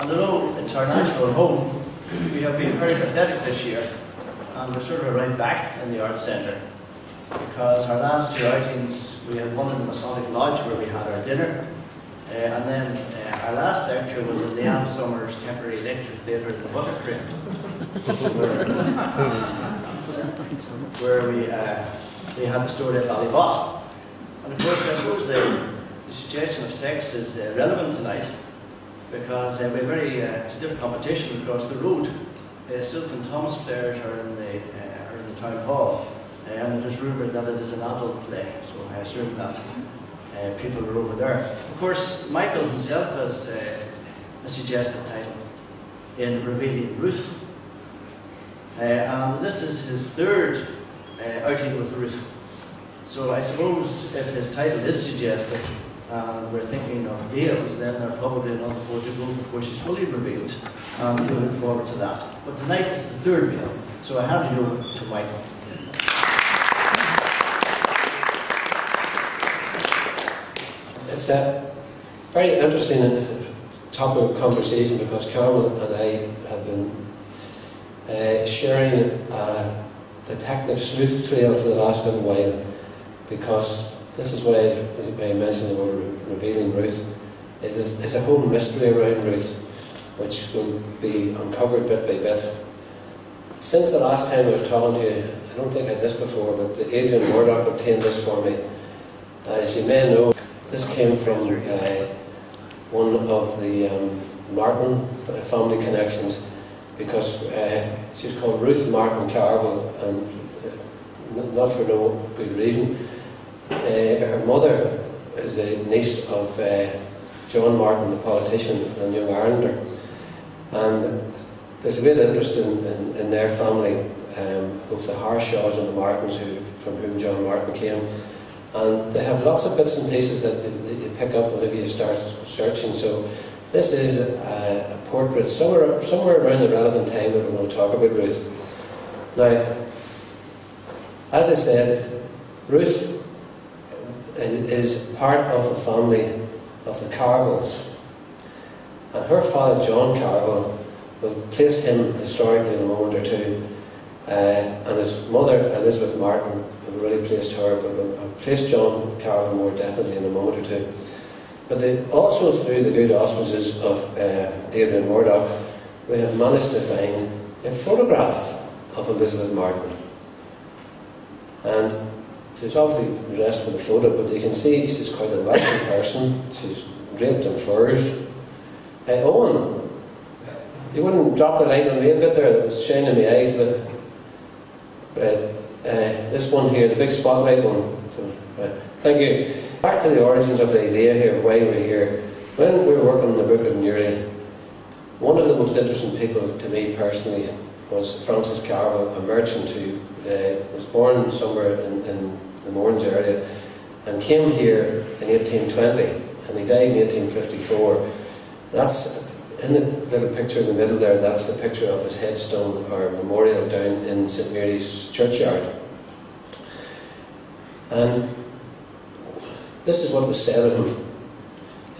And although it's our natural home, we have been very pathetic this year, and we're sort of right back in the Arts Centre. Because our last two outings, we had one in the Masonic Lodge where we had our dinner, uh, and then uh, our last lecture was in the Ann Summers Temporary Lecture Theatre in the Buttercrane, where, where we, uh, we had the story of Ballybot. And of course, I suppose the, the suggestion of sex is uh, relevant tonight because uh, we have very uh, stiff competition across the road. Uh, Silk and Thomas players are in the, uh, are in the town hall, uh, and it is rumoured that it is an adult play, so I assume that uh, people are over there. Of course, Michael himself has uh, a suggested title in Revealing Ruth, and this is his third outing with Ruth. So I suppose if his title is suggested, and we're thinking of veils, then there are probably another four to go before she's fully revealed, um, and we look forward to that. But tonight is the third veil, so I hand you over to Michael. It's a very interesting topic of conversation because Carol and I have been uh, sharing a detective sleuth trail for the last little while because this is why I mentioned the word revealing Ruth. Is is a whole mystery around Ruth, which will be uncovered bit by bit. Since the last time I was talking to you, I don't think I had this before, but Adrian Murdoch obtained this for me. As you may know, this came from uh, one of the um, Martin family connections because uh, she's called Ruth Martin Carvill, and uh, not for no good reason. Uh, her mother is a niece of uh, John Martin, the politician and young Irelander, and there's a great interest in, in, in their family, um, both the Harshaws and the Martins, who, from whom John Martin came. And they have lots of bits and pieces that you, you pick up whenever you start searching. So this is a, a, portrait somewhere, somewhere around the relevant time that we're going to talk about Ruth. Now, as I said, Ruth is, is part of a family of the Carvills. And her father, John Carvill, will place him historically in a moment or two. Uh, and his mother, Elizabeth Martin, have really placed her, but will place John Carvill more definitely in a moment or two. But they, also through the good auspices of uh, Adrian Murdoch, we have managed to find a photograph of Elizabeth Martin. And there's obviously rest for the photo, but you can see she's quite a wealthy person. She's draped in furs. Uh, Owen, you wouldn't drop the light on me a bit there, it was shining in my eyes, but uh, uh, this one here, the big spotlight one. So, right. Thank you. Back to the origins of the idea here, why we're here. When we were working on the Book of Newry, one of the most interesting people to me personally was Francis Carvill, a merchant who uh, was born somewhere in, in the Mournes area and came here in 1820 and he died in 1854. That's in the little picture in the middle there, that's the picture of his headstone or memorial down in St Mary's churchyard. And this is what was said of him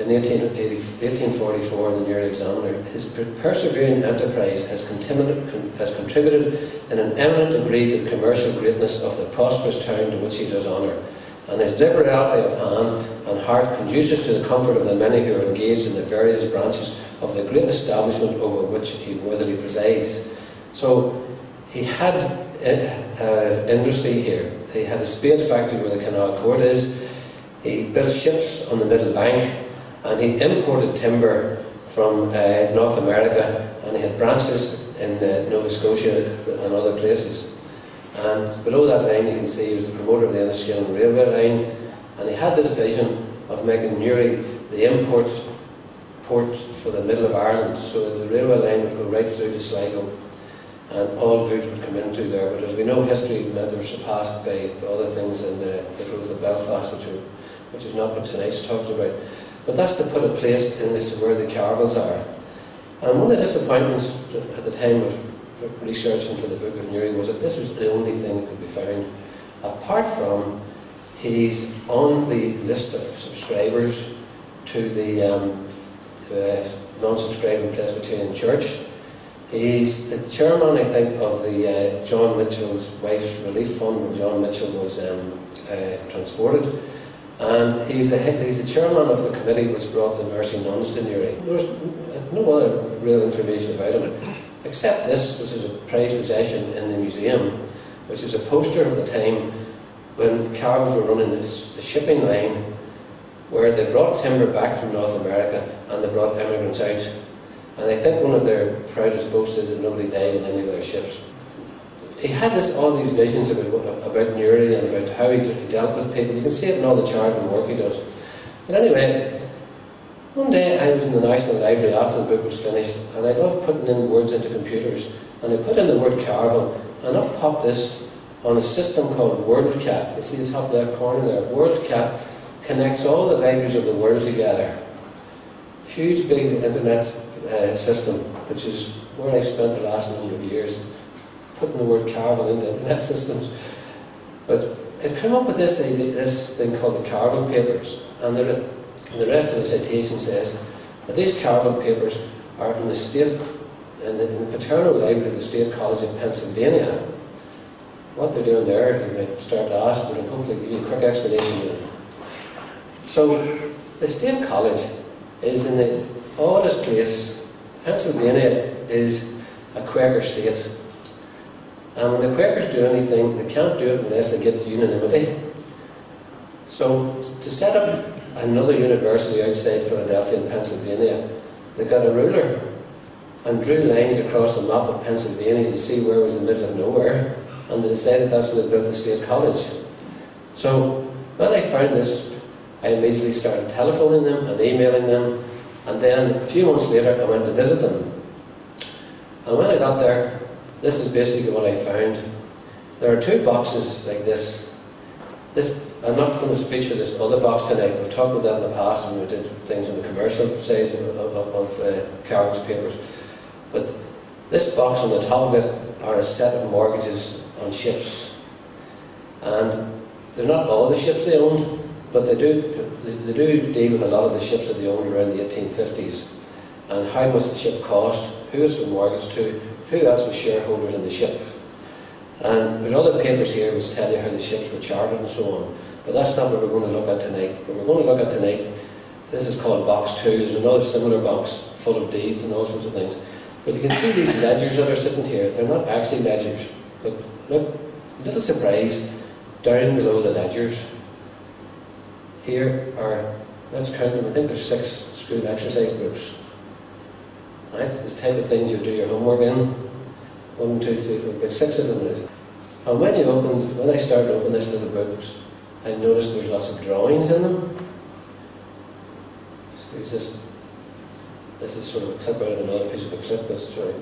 in 1844 in the Newry Examiner. His persevering enterprise has, has contributed in an eminent degree to the commercial greatness of the prosperous town to which he does honour and his liberality of hand and heart conduces to the comfort of the many who are engaged in the various branches of the great establishment over which he worthily presides. So he had uh, industry here. He had a spade factory where the Canal Court is. He built ships on the Middle Bank, and he imported timber from uh, North America, and he had branches in uh, Nova Scotia and other places. And below that line, you can see he was the promoter of the Enniskillen Railway line, and he had this vision of making Newry the import port for the middle of Ireland, so that the railway line would go right through to Sligo, and all goods would come in through there. But as we know, history meant they were surpassed by other things in the, the growth of Belfast, which, are, which is not what tonight's talks about. But that's to put a place in as to where the Carvills are. And one of the disappointments at the time of researching for the Book of Newry was that this was the only thing that could be found, apart from he's on the list of subscribers to the, um, uh, non-subscribing Presbyterian Church. He's the chairman, I think, of the uh, John Mitchel's Wife's Relief Fund when John Mitchell was um, uh, transported. And he's, a, he's the chairman of the committee which brought the Mercy Nuns to Newry. There's no other real information about him, except this, which is a prized possession in the museum, which is a poster of the time when Carvills were running this, the shipping line where they brought timber back from North America and they brought immigrants out. And I think one of their proudest boasts is that nobody died on any of their ships. He had this, all these visions about, about Newry and about how he, he dealt with people. You can see it in all the charitable work he does. But anyway, one day I was in the National Library after the book was finished, and I love putting in words into computers. And I put in the word Carvill, and up popped this on a system called WorldCat. You see the top left corner there? WorldCat connects all the libraries of the world together. Huge, big internet uh, system, which is where I've spent the last number of years, putting the word Carvill into internet systems. But it came up with this idea, this thing called the Carvill Papers, and the, the rest of the citation says that these Carvill Papers are in the state, in the, in the Paterno library of the State College of Pennsylvania. What they're doing there, you might start to ask, but I'll hopefully give you a quick explanation. So, the State College is in the oddest place. Pennsylvania is a Quaker state. And when the Quakers do anything, they can't do it unless they get the unanimity. So, to set up another university outside Philadelphia in Pennsylvania, they got a ruler and drew lines across the map of Pennsylvania to see where was the middle of nowhere, and they decided that's where they built the State College. So, when I found this, I immediately started telephoning them and emailing them, and then a few months later I went to visit them. And when I got there, this is basically what I found. There are two boxes like this. this I'm not going to feature this other box tonight. We've talked about that in the past when we did things on the commercial size of, of, of uh, Carroll's papers. But this box on the top of it are a set of mortgages on ships. And they're not all the ships they owned, but they do, they do deal with a lot of the ships that they owned around the 1850s. And how much the ship cost, who it's been mortgaged to, who else was shareholders in the ship. And there's other papers here which tell you how the ships were chartered and so on. But that's not what we're going to look at tonight. What we're going to look at tonight, this is called box two. There's another similar box full of deeds and all sorts of things. But you can see these ledgers that are sitting here. They're not actually ledgers. But look, a little surprise, down below the ledgers, here are, let's count them, I think there's six school exercise books. Right, this type of things you do your homework in. One, two, three, four, but six of them is. And when you open, when I started opening this little books, I noticed there's lots of drawings in them. So this, this is sort of a clip out of another piece of a clip, it's sort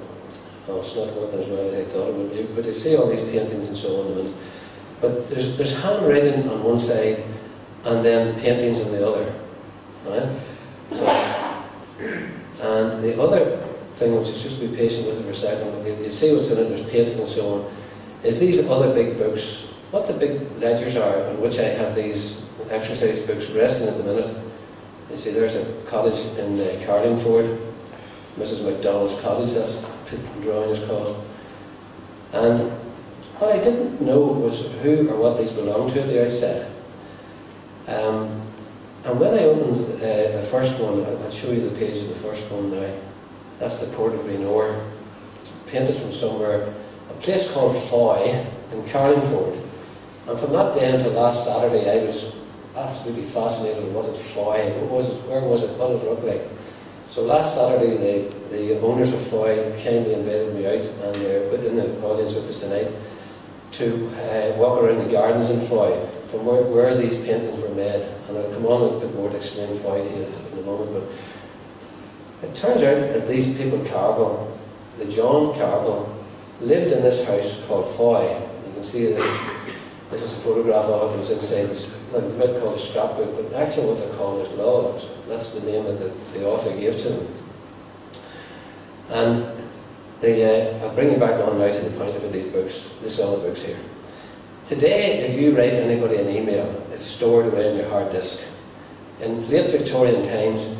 oh, it's not working as well as I thought it would do. But you see all these paintings and so on. But there's, there's handwriting on one side and then paintings on the other. Right? So, and the other thing, which is just be patient with it for a second, you see what's in it, there's paintings and so on, is these other big books. What the big ledgers are, on which I have these exercise books resting at the minute. You see, there's a cottage in uh, Carlingford, Mrs. McDonald's cottage, that's drawing is called. And what I didn't know was who or what these belonged to at the outset. Um, and when I opened uh, the first one, I'll show you the page of the first one now. That's the port of. It's painted from somewhere, a place called Foy in Carlingford. And from that day until last Saturday, I was absolutely fascinated with what it Foy, what was it, where was it, what did it look like. So last Saturday, the, the owners of Foy kindly invited me out, and they're in the audience with us tonight, to uh, walk around the gardens in Foy, from where, where these paintings were made. And I'll come on a bit more to explain Foy to you in a moment. But it turns out that these people, Carvill, the John Carvill, lived in this house called Foy. You can see this, this is a photograph of it that was inside this, well, you might call it a scrapbook, but actually what they're calling is logs. That's the name that the, the author gave to them. And uh, I'll bring you back on now to the point about these books. This is all the books here. Today, if you write anybody an email, it's stored away in your hard disk. In late Victorian times,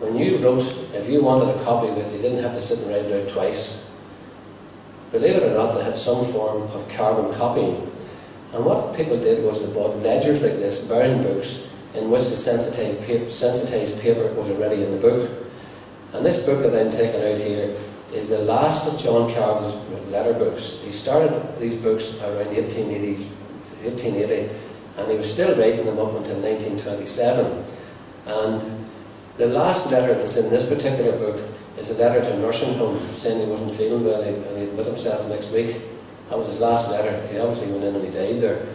when you wrote, if you wanted a copy of it, you didn't have to sit and write it out twice. Believe it or not, they had some form of carbon copying. And what people did was they bought ledgers like this, bound books, in which the sensitized paper, sensitized paper was already in the book. And this book that I'm taking out here is the last of John Carvill's letter books. He started these books around 1880, 1880 and he was still writing them up until 1927. And the last letter that's in this particular book is a letter to a nursing home saying he wasn't feeling well and he'd admit himself next week. That was his last letter. He obviously went in and he died there.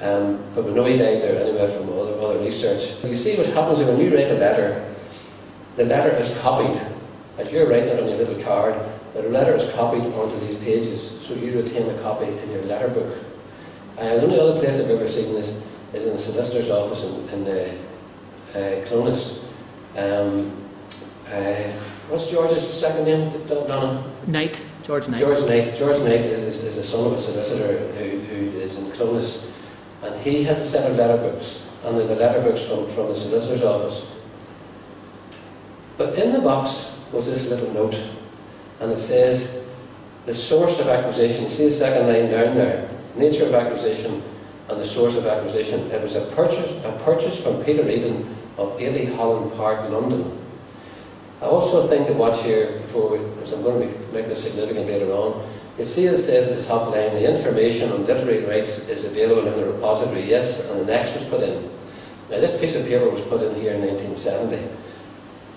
Um, but we know he died there anyway from other, other research. You see what happens when you write a letter, the letter is copied. As you're writing it on your little card, the letter is copied onto these pages, so you retain a copy in your letter book. Uh, the only other place I've ever seen this is in a solicitor's office in, in uh, uh, Clones. Um, uh, what's George's second name, Donna? Knight, George Knight. George Knight. George Knight is, is, is a son of a solicitor who, who is in Clones, and he has a set of letter books, and they're the letter books from, from the solicitor's office. But in the box was this little note, and it says, the source of acquisition. You see the second line down there? nature of acquisition and the source of acquisition. It was a purchase, a purchase from Peter Eden of 80 Holland Park, London. I also think to watch here before we, because I'm going to be, make this significant later on. You see it says at the top line, the information on literary rights is available in the repository, yes, and the next was put in. Now this piece of paper was put in here in 1970.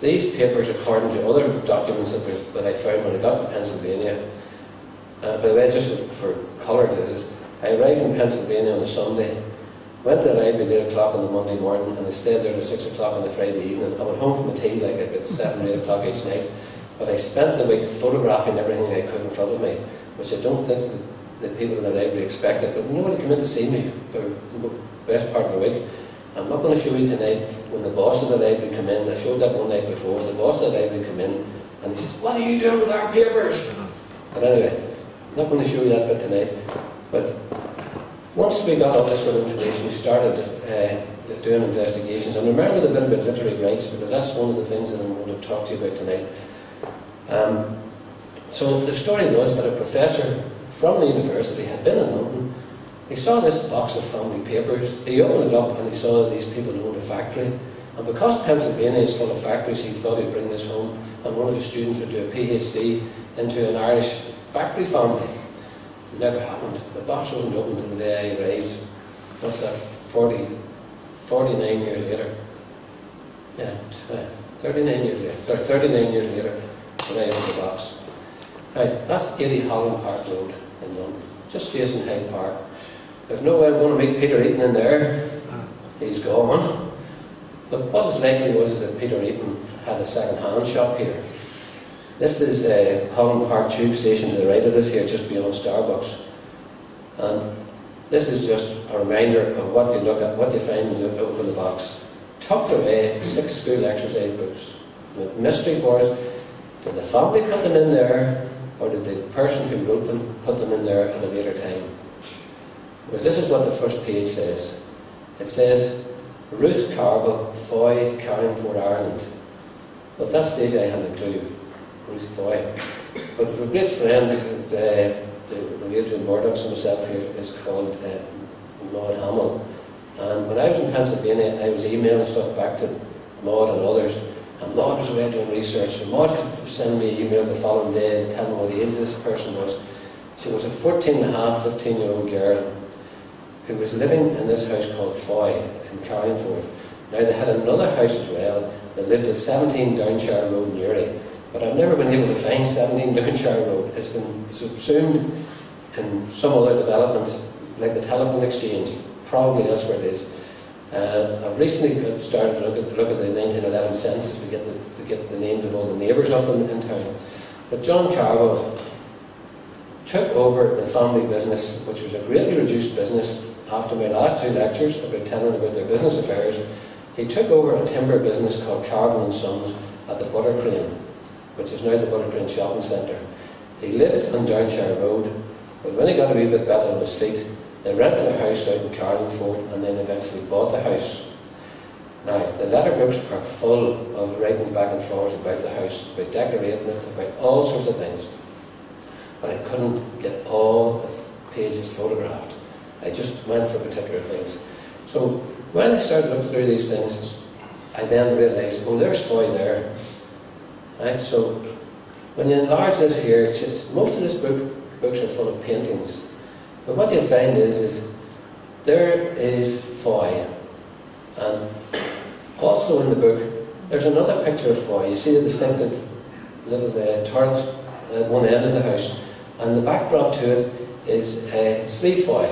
These papers, according to other documents that, we, that I found when I got to Pennsylvania, uh, by the way, just for, for colour, I arrived in Pennsylvania on a Sunday, went to the library at 8 o'clock on the Monday morning, and I stayed there till 6 o'clock on the Friday evening. I went home from a tea like about 7 or 8 o'clock each night, but I spent the week photographing everything I could in front of me, which I don't think the people in the library expected. But nobody came in to see me for the best part of the week. I'm not going to show you tonight when the boss of the library come in. I showed that one night before. The boss of the library come in and he says, "What are you doing with our papers?" But anyway, I'm not going to show you that bit tonight. But once we got all this information, we started uh, doing investigations. And remember the bit about literary rights, because that's one of the things that I'm going to talk to you about tonight. Um, so the story was that a professor from the university had been in London. He saw this box of family papers. He opened it up and he saw that these people owned a factory. And because Pennsylvania is full of factories, he thought he'd bring this home and one of his students would do a PhD into an Irish factory family never happened. The box wasn't opened until the day I arrived. What's that, 40, 49 years later? Yeah, 39 years later. Sorry, 39 years later when I opened the box. Right, that's 80 Holland Park Road in London, just facing Hyde Park. There's no way I'm going to meet Peter Eaton in there. He's gone. But what is likely was is that Peter Eaton had a second-hand shop here. This is uh, Holland Park Tube Station to the right of this here, just beyond Starbucks. And this is just a reminder of what you look at, what you find when you open the box. Tucked away, six school exercise books. Mystery for us, did the family put them in there, or did the person who wrote them put them in there at a later time? Because this is what the first page says. It says, Ruth Carvill, Foy, Carlingford, Ireland. But at that stage I hadn't a clue. Foy. But a great friend, uh, the, the Adrian Murdoch myself here, is called uh, Maud Hamill. And when I was in Pennsylvania, I was emailing stuff back to Maud and others. And Maud was away doing research. And Maud could send me emails the following day and tell me what age this person was. She was a 14 and a half, 15 year old girl who was living in this house called Foy in Carlingford. Now they had another house as well. They lived at 17 Downshire Road, Newry. But I've never been able to find 17 Downshire Road. It's been subsumed in some other development, like the telephone exchange. Probably that's where it is. Uh, I've recently started to look at, look at the 1911 census to get the, to get the names of all the neighbours of them in town. But John Carvill took over the family business, which was a greatly reduced business after my last two lectures about telling about their business affairs. He took over a timber business called Carvill and Sons at the Butter Crane which is now the Buttercrane Shopping Centre. He lived on Downshire Road, but when he got a wee bit better on his feet, they rented a house out in Carlingford and then eventually bought the house. Now, the letterbooks are full of writings back and forth about the house, about decorating it, about all sorts of things. But I couldn't get all the pages photographed. I just went for particular things. So when I started looking through these things, I then realised, oh, there's Foy there. Right, so when you enlarge this here, most of this book books are full of paintings. But what you'll find is, is there is Foy. And also in the book, there's another picture of Foy. You see the distinctive little uh, turret at one end of the house. And the backdrop to it is uh, Foy.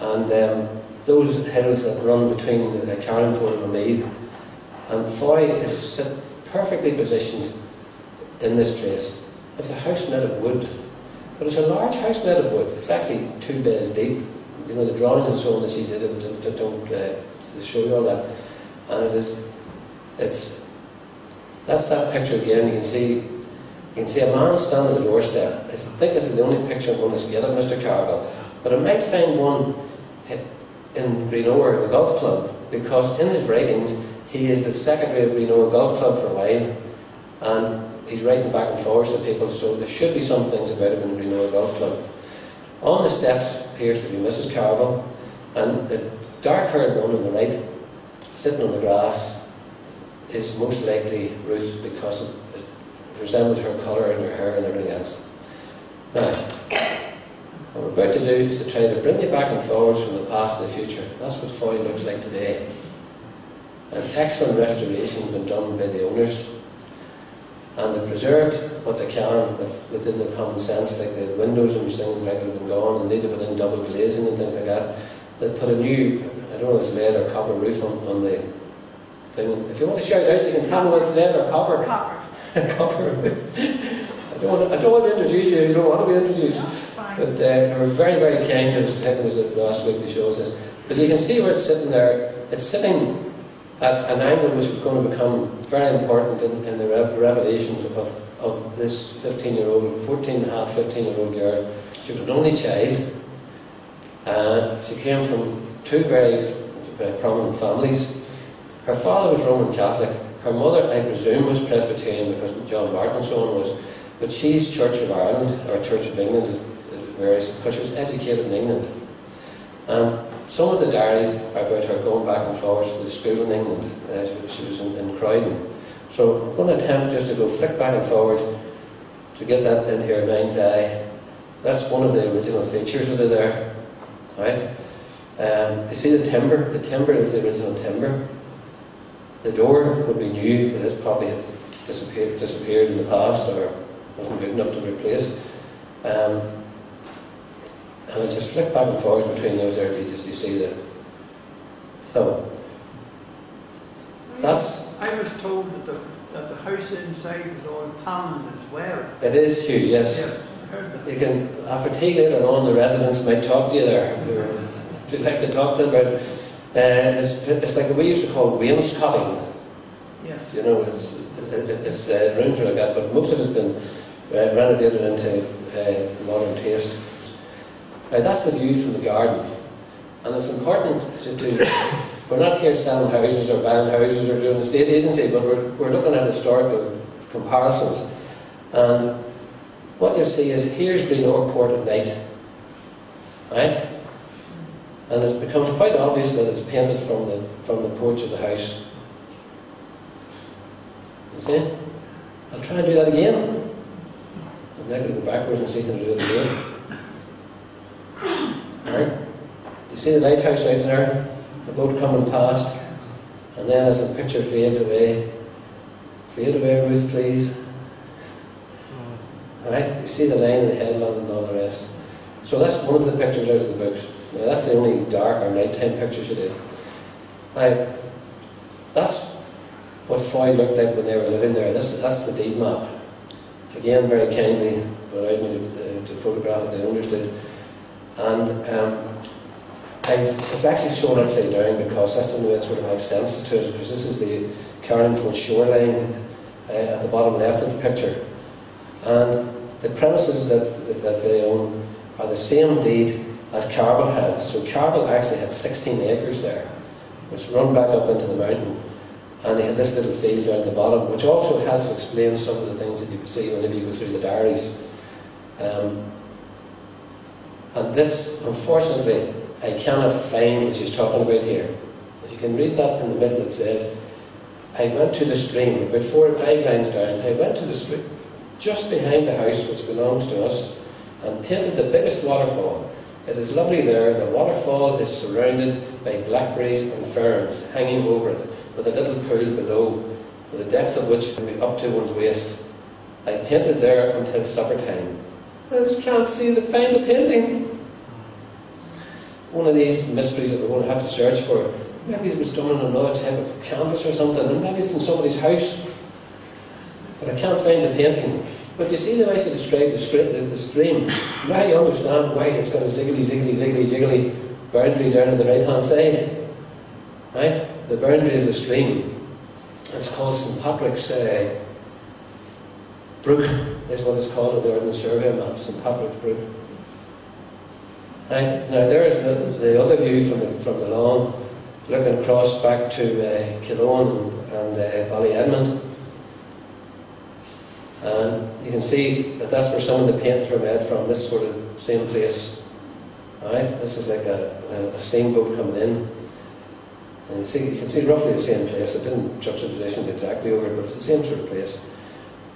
And um, those hills that run between uh, Carlingford and Meath. And Foy is perfectly positioned in this place. It's a house made of wood, but it's a large house made of wood. It's actually two bays deep. You know, the drawings and so on that she did don't, don't uh, show you all that. And it is, it's, that's that picture again. You can see, you can see a man standing on the doorstep. I think this is the only picture I'm going to get of Mr. Carvill. But I might find one in Greenore, in the golf club, because in his writings, he is the secretary of Greenore Golf Club for a while, and he's writing back and forth to people, so there should be some things about him in Greenore Golf Club. On the steps appears to be Mrs. Carvill, and the dark-haired one on the right, sitting on the grass, is most likely Ruth because it, resembles her colour and her hair and everything else. Now, what we're about to do is to try to bring you back and forwards from the past to the future. That's what Foy looks like today. An excellent restoration has been done by the owners and they've preserved what they can with, within the common sense, like the windows and things like that have been gone, and they need to put in double glazing and things like that. They put a new, I don't know if it's lead or copper roof on, on the thing. If you want to shout out, you can tell me what's lead or copper. Copper. copper. I don't, want to, I don't want to introduce you, you don't want to be introduced. But uh, they were very, very kind to us, taking us last week to show us this. But you can see where it's sitting there. It's sitting at an angle which is going to become very important in, in the revelations of, of this 15 year old, 14 and a half, 15 year old girl. She was an only child, and she came from two very prominent families. Her father was Roman Catholic, her mother, I presume, was Presbyterian because John Martin and was, but she's Church of Ireland, or Church of England, because she was educated in England. And some of the diaries are about her going back and forth to the school in England. Uh, she was in, in Croydon. So I'm going to attempt just to go flick back and forward to get that into your mind's eye. That's one of the original features that are there. Right? Um, you see the timber? The timber is the original timber. The door would be new, but it's probably disappeared, disappeared in the past or wasn't good enough to replace. Um, and I just flick back and forth between those areas just to see the. So, that's. I was told that the, that the house inside was all panelled as well. It is, Hugh, yes. Yeah, you can, after tea later on, the residents might talk to you there. They'd like to talk to them about. Uh, it's, it's like we used to call wainscoting. Yeah. You know, it's, it's uh, rooms like that, but most of it's been uh, renovated into uh, modern taste. Now that's the view from the garden. And it's important to, to, we're not here selling houses or buying houses or doing estate agency, but we're, we're looking at historical comparisons. And what you see is here's Port at night. Right? And it becomes quite obvious that it's painted from the, from the porch of the house. You see? I'll try and do that again. I'm not going to go backwards and see if I can do it again. Right? You see the lighthouse out there? a boat coming past. And then as the picture fades away, fade away, Ruth, please. Right? You see the line of the headland and all the rest. So that's one of the pictures out of the books. Now that's the only dark or nighttime pictures you did. Right? That's what Foy looked like when they were living there. This, that's the deed map. Again, very kindly allowed me to, uh, to photograph it, the owners did. And um, it's actually shown upside down because that's the way it sort of makes sense to it, because this is the Carlingford shoreline uh, at the bottom left of the picture. And the premises that, that they own are the same deed as Carvill had. So Carvill actually had 16 acres there, which run back up into the mountain. And they had this little field down at the bottom, which also helps explain some of the things that you can see whenever you go through the diaries. Um, and this, unfortunately, I cannot find what she's talking about here. If you can read that in the middle, it says, I went to the stream, about four or five lines down, I went to the stream just behind the house which belongs to us and painted the biggest waterfall. It is lovely there. The waterfall is surrounded by blackberries and ferns hanging over it, with a little pool below, with a depth of which would be up to one's waist. I painted there until supper time. I just can't see the find the painting. One of these mysteries that we're going to have to search for. Maybe it was done on another type of canvas or something, and maybe it's in somebody's house. But I can't find the painting. But you see the way she described the, stream. Now you understand why it's got a ziggly, ziggly, ziggly, ziggly boundary down on the right hand side. Right? The boundary is a stream. It's called St Patrick's uh, Brook, is what it's called on the Ordnance Survey map, St Patrick's Brook. Now there's the, the, other view from the, from the lawn, looking across back to uh, Killowen and, and uh, Ballyedmond. And you can see that that's where some of the paintings were made from, this sort of same place. Alright, this is like a, a, steamboat coming in. And you, see, you can see roughly the same place. It didn't juxtaposition exactly over it, but it's the same sort of place.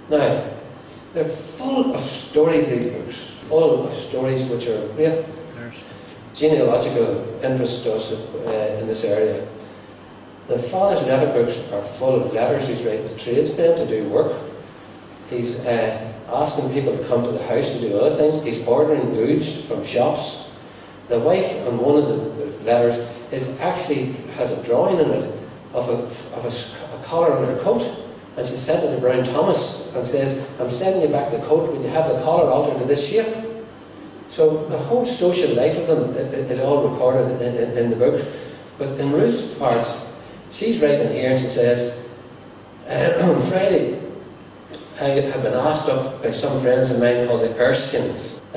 Now, they're full of stories, these books, full of stories which are great genealogical interest to us uh, in this area. The father's letter books are full of letters he's writing to tradesmen to do work He's uh, asking people to come to the house to do other things. He's ordering goods from shops. The wife on one of the, the letters is actually has a drawing in it of a, of a, a collar on her coat. And she sent it to Brown Thomas and says, I'm sending you back the coat, would you have the collar altered to this shape? So the whole social life of them, it all recorded in, in, in, the book. But in Ruth's part, she's writing here and she says, uh, on Friday, I have been asked up by some friends of mine called the Erskines. Uh,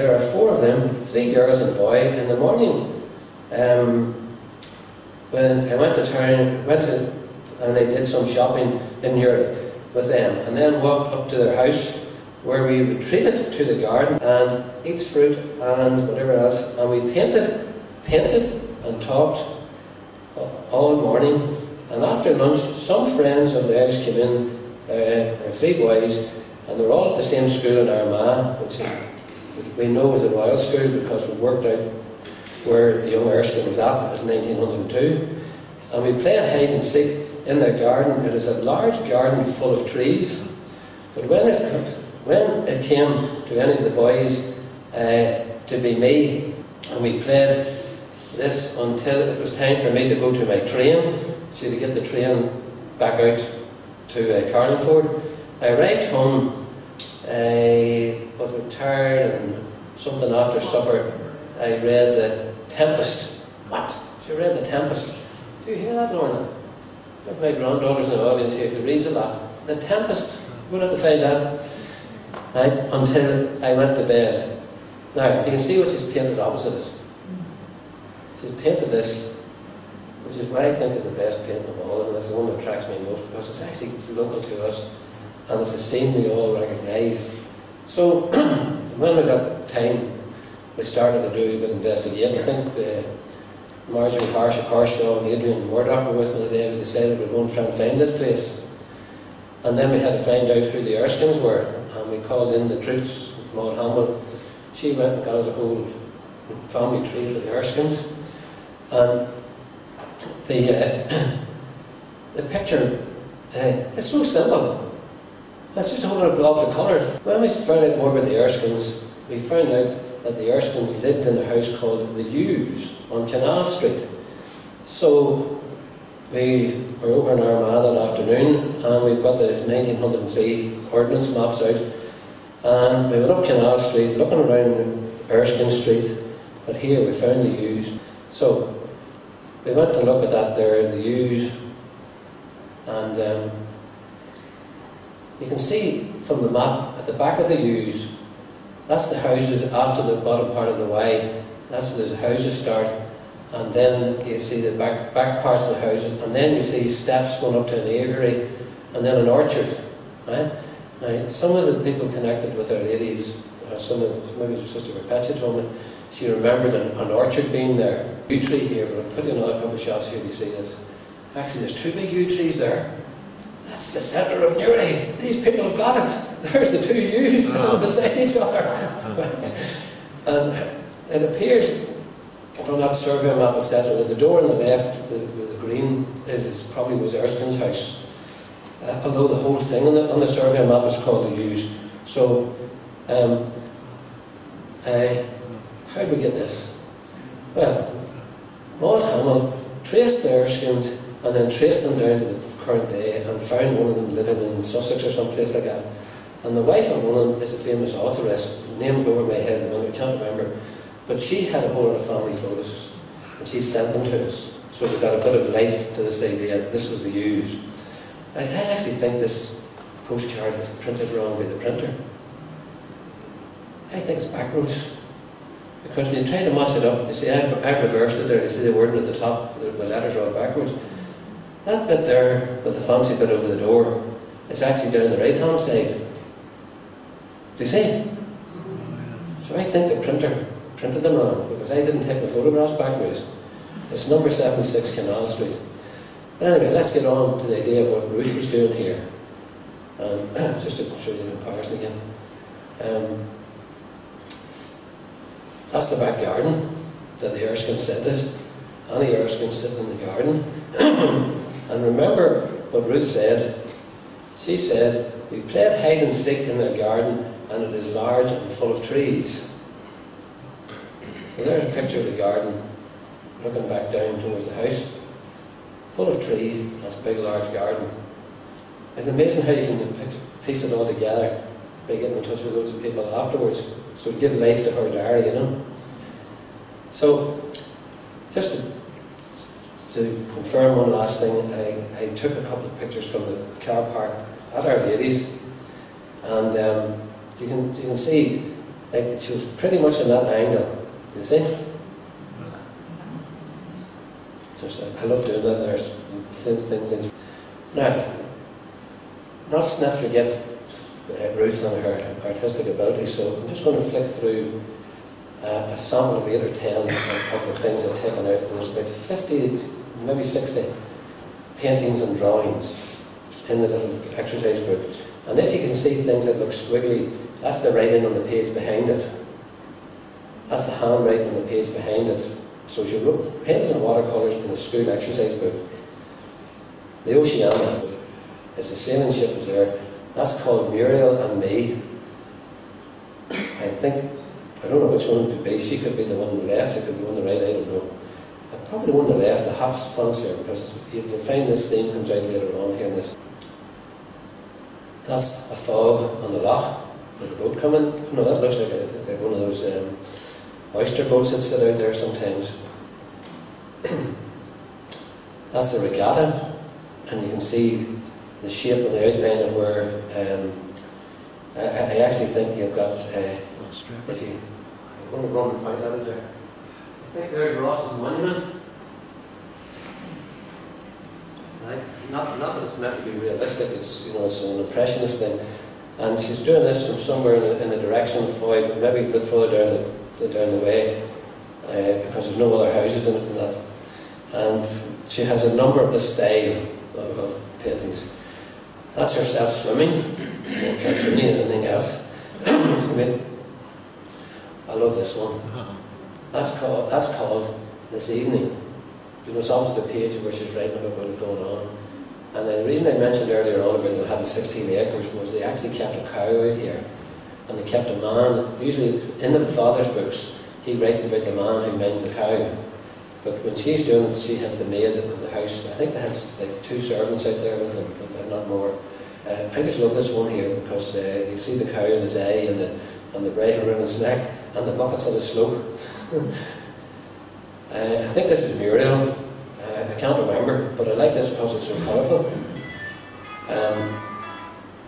there are four of them, three girls and a boy. In the morning, um, when I went to town, went to, and I did some shopping in Europe with them, and then walked up to their house where we retreated to the garden and eat fruit and whatever else, and we painted, painted and talked all morning. And after lunch, some friends of theirs came in uh, three boys, and they're all at the same school in Armagh, which we know is a royal school because we worked out where the young Erskine was at in 1902. And we played hide and seek in their garden. It is a large garden full of trees. But when it, when it came to any of the boys uh, to be me, and we played this until it was time for me to go to my train, so to get the train back out to uh, Carlingford. I arrived home, uh, but was tired and something after supper. I read The Tempest. What? She read The Tempest. Do you hear that, Lorna? My granddaughter's in the audience here who reads a lot. The Tempest. We'll have to find that. Right? Until I went to bed. Now, you can see what she's painted opposite it. She's painted this which is what I think is the best painting of all, and it's the one that attracts me most because it's actually local to us and it's a scene we all recognise. So when we got time, we started to do a bit of investigating. I think the Marjorie Harshaw and Adrian Murdoch were with me the day we decided we'd go and try and find this place. And then we had to find out who the Erskines were, and we called in the Truths, Maud Hamill. She went and got us a whole family tree for the Erskines. And the, uh, the picture uh, is so simple. It's just a whole lot of blobs of colours. When we found out more about the Erskines, we found out that the Erskines lived in a house called the Yews on Canal Street. So we were over in Armagh that afternoon and we've got the 1903 ordnance maps out and we went up Canal Street looking around Erskine Street but here we found the Yews. So we went to look at that there, the Yews, and um, you can see from the map at the back of the Yews, that's the houses after the bottom part of the Y, that's where the houses start. And then you see the back, back parts of the houses, and then you see steps going up to an aviary, and then an orchard. Right? Now, some of the people connected with Our Ladies, or some of, maybe Sister Perpetua told me, she remembered an, an orchard being there. Yew tree here, but I'll put you another couple of shots here, you see this. Actually, there's two big yew trees there. That's the centre of Newry. These people have got it. There's the two yews oh. beside each other. And it appears from that survey map, etc., that the door on the left with the green is, is probably was Erskine's house. Uh, although the whole thing on the, on the survey map is called the yews. So, um, uh, how did we get this? Well, Maud Hamill traced the Erskines and then traced them down to the current day and found one of them living in Sussex or some place like that. And the wife of one of them is a famous authoress, named over my head, the one I can't remember. But she had a whole lot of family photos and she sent them to us. So we got a bit of life to this idea. This was the use. I, actually think this postcard is printed wrong by the printer. I think it's backwards. Because when you try to match it up, you see, I've, I've reversed it there. You see the wording at the top, the, the letters are all backwards. That bit there, with the fancy bit over the door, is actually down the right hand side. Do you see? So I think the printer printed them wrong because I didn't take my photographs backwards. It's number 76 Canal Street. But anyway, let's get on to the idea of what Ruth was doing here. Um, just to show you the comparison again. Um, that's the back garden that the Erskine it. Annie Erskine sitting in the garden. and remember what Ruth said. She said, We played hide and seek in the garden, and it is large and full of trees. So there's a picture of the garden, looking back down towards the house, full of trees, that's a big large garden. It's amazing how you can piece it all together by getting in touch with loads of people afterwards. So it gives life to her diary, you know. So, just to, to confirm one last thing, I, I took a couple of pictures from the car park at Our Ladies, and um, you can you can see like she was pretty much in that angle see? Just, I love doing that. There's things, things in. Now, not to forget uh, Ruth and her artistic ability, so I'm just going to flick through uh, a sample of eight or ten of, of the things I've taken out. There's about 50, maybe 60 paintings and drawings in the little exercise book. And if you can see things that look squiggly, that's the writing on the page behind it. That's the handwriting on the page behind it. So she wrote, painted in watercolours in a school exercise book. The Oceana, it's a sailing ship is there. That's called Muriel and Me. I think, I don't know which one it could be. She could be the one on the left, it could be one on the right, I don't know. Uh, probably the one on the left, the hat's fancier, because you'll find this theme comes out later on here in this. That's a fog on the loch with the boat coming. No, that looks like, a, like one of those um, oyster boats that sit out there sometimes. That's the regatta, and you can see the shape and the outline of where. Um, I, I, actually think you've got. Uh, if you, I'm going to run and point out there. I think there's Ross's monument. Right? Not, not that it's meant to be realistic. It's you know it's an impressionist thing, and she's doing this from somewhere in the, in the direction of Foy, but maybe a bit further down the down the way uh, because there's no other houses in it than that. And she has a number of the style of, of paintings. That's herself swimming, more cartoony than anything else for me. I love this one. That's called, that's called This Evening. You know, it's obviously the page where she's writing about what's going on. And the reason I mentioned earlier on about having 16 acres was they actually kept a cow out here and they kept a man, usually in the father's books, he writes about the man who mends the cow. But when she's doing it, she has the maid of the house. I think they had like two servants out there with them, if not more. Uh, I just love this one here because uh, you see the cow in his eye and the, and the bridle around his neck and the buckets on the slope. uh, I think this is Muriel. Uh, I can't remember, but I like this because it's so colourful. Um,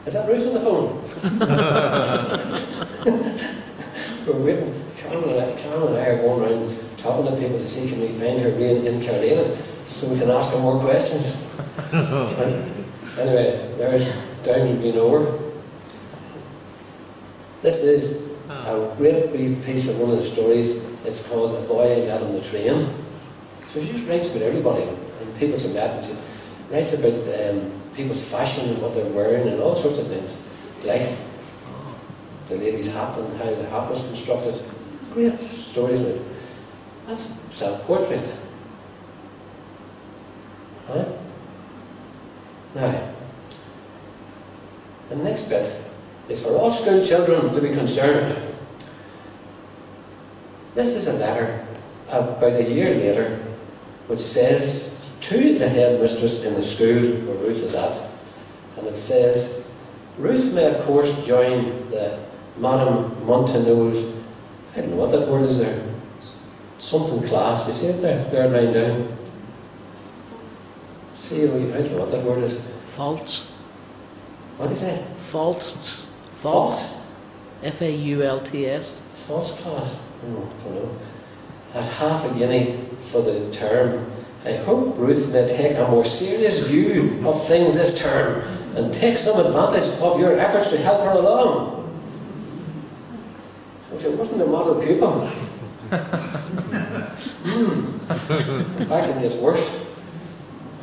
is that Ruth on the phone? We're waiting. Carol and, I, Carol and I are going around talking to people to see can we find her reincarnated so we can ask her more questions. anyway, there's down to be over. This is a great big piece of one of the stories. It's called A Boy I Met on the Train. So she just writes about everybody and people she met and she writes about um, people's fashion and what they're wearing and all sorts of things. Like the lady's hat and how the hat was constructed. Great stories about it. That's self-portrait. Huh? Now, the next bit is for all school children to be concerned. This is a letter uh, about a year later which says to the headmistress in the school where Ruth is at, and it says, Ruth may of course join the Madame Monteneu's, I don't know what that word is there, something class, you see it there, third line down. See, I don't know what that word is. Faults. What do you say? Faults. Fault? F A U L T S. False class? Oh, I don't know. At half a guinea for the term. I hope Ruth may take a more serious view of things this term and take some advantage of your efforts to help her along. So she wasn't a model pupil. mm. In fact, it gets worse.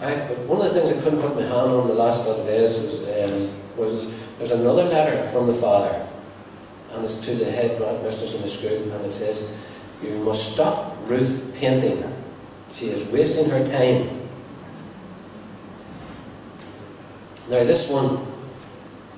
I, one of the things I couldn't put my hand on the last couple of days was, um, was there's another letter from the father, and it's to the headmistress in the school, and it says, You must stop Ruth painting. She is wasting her time. Now, this one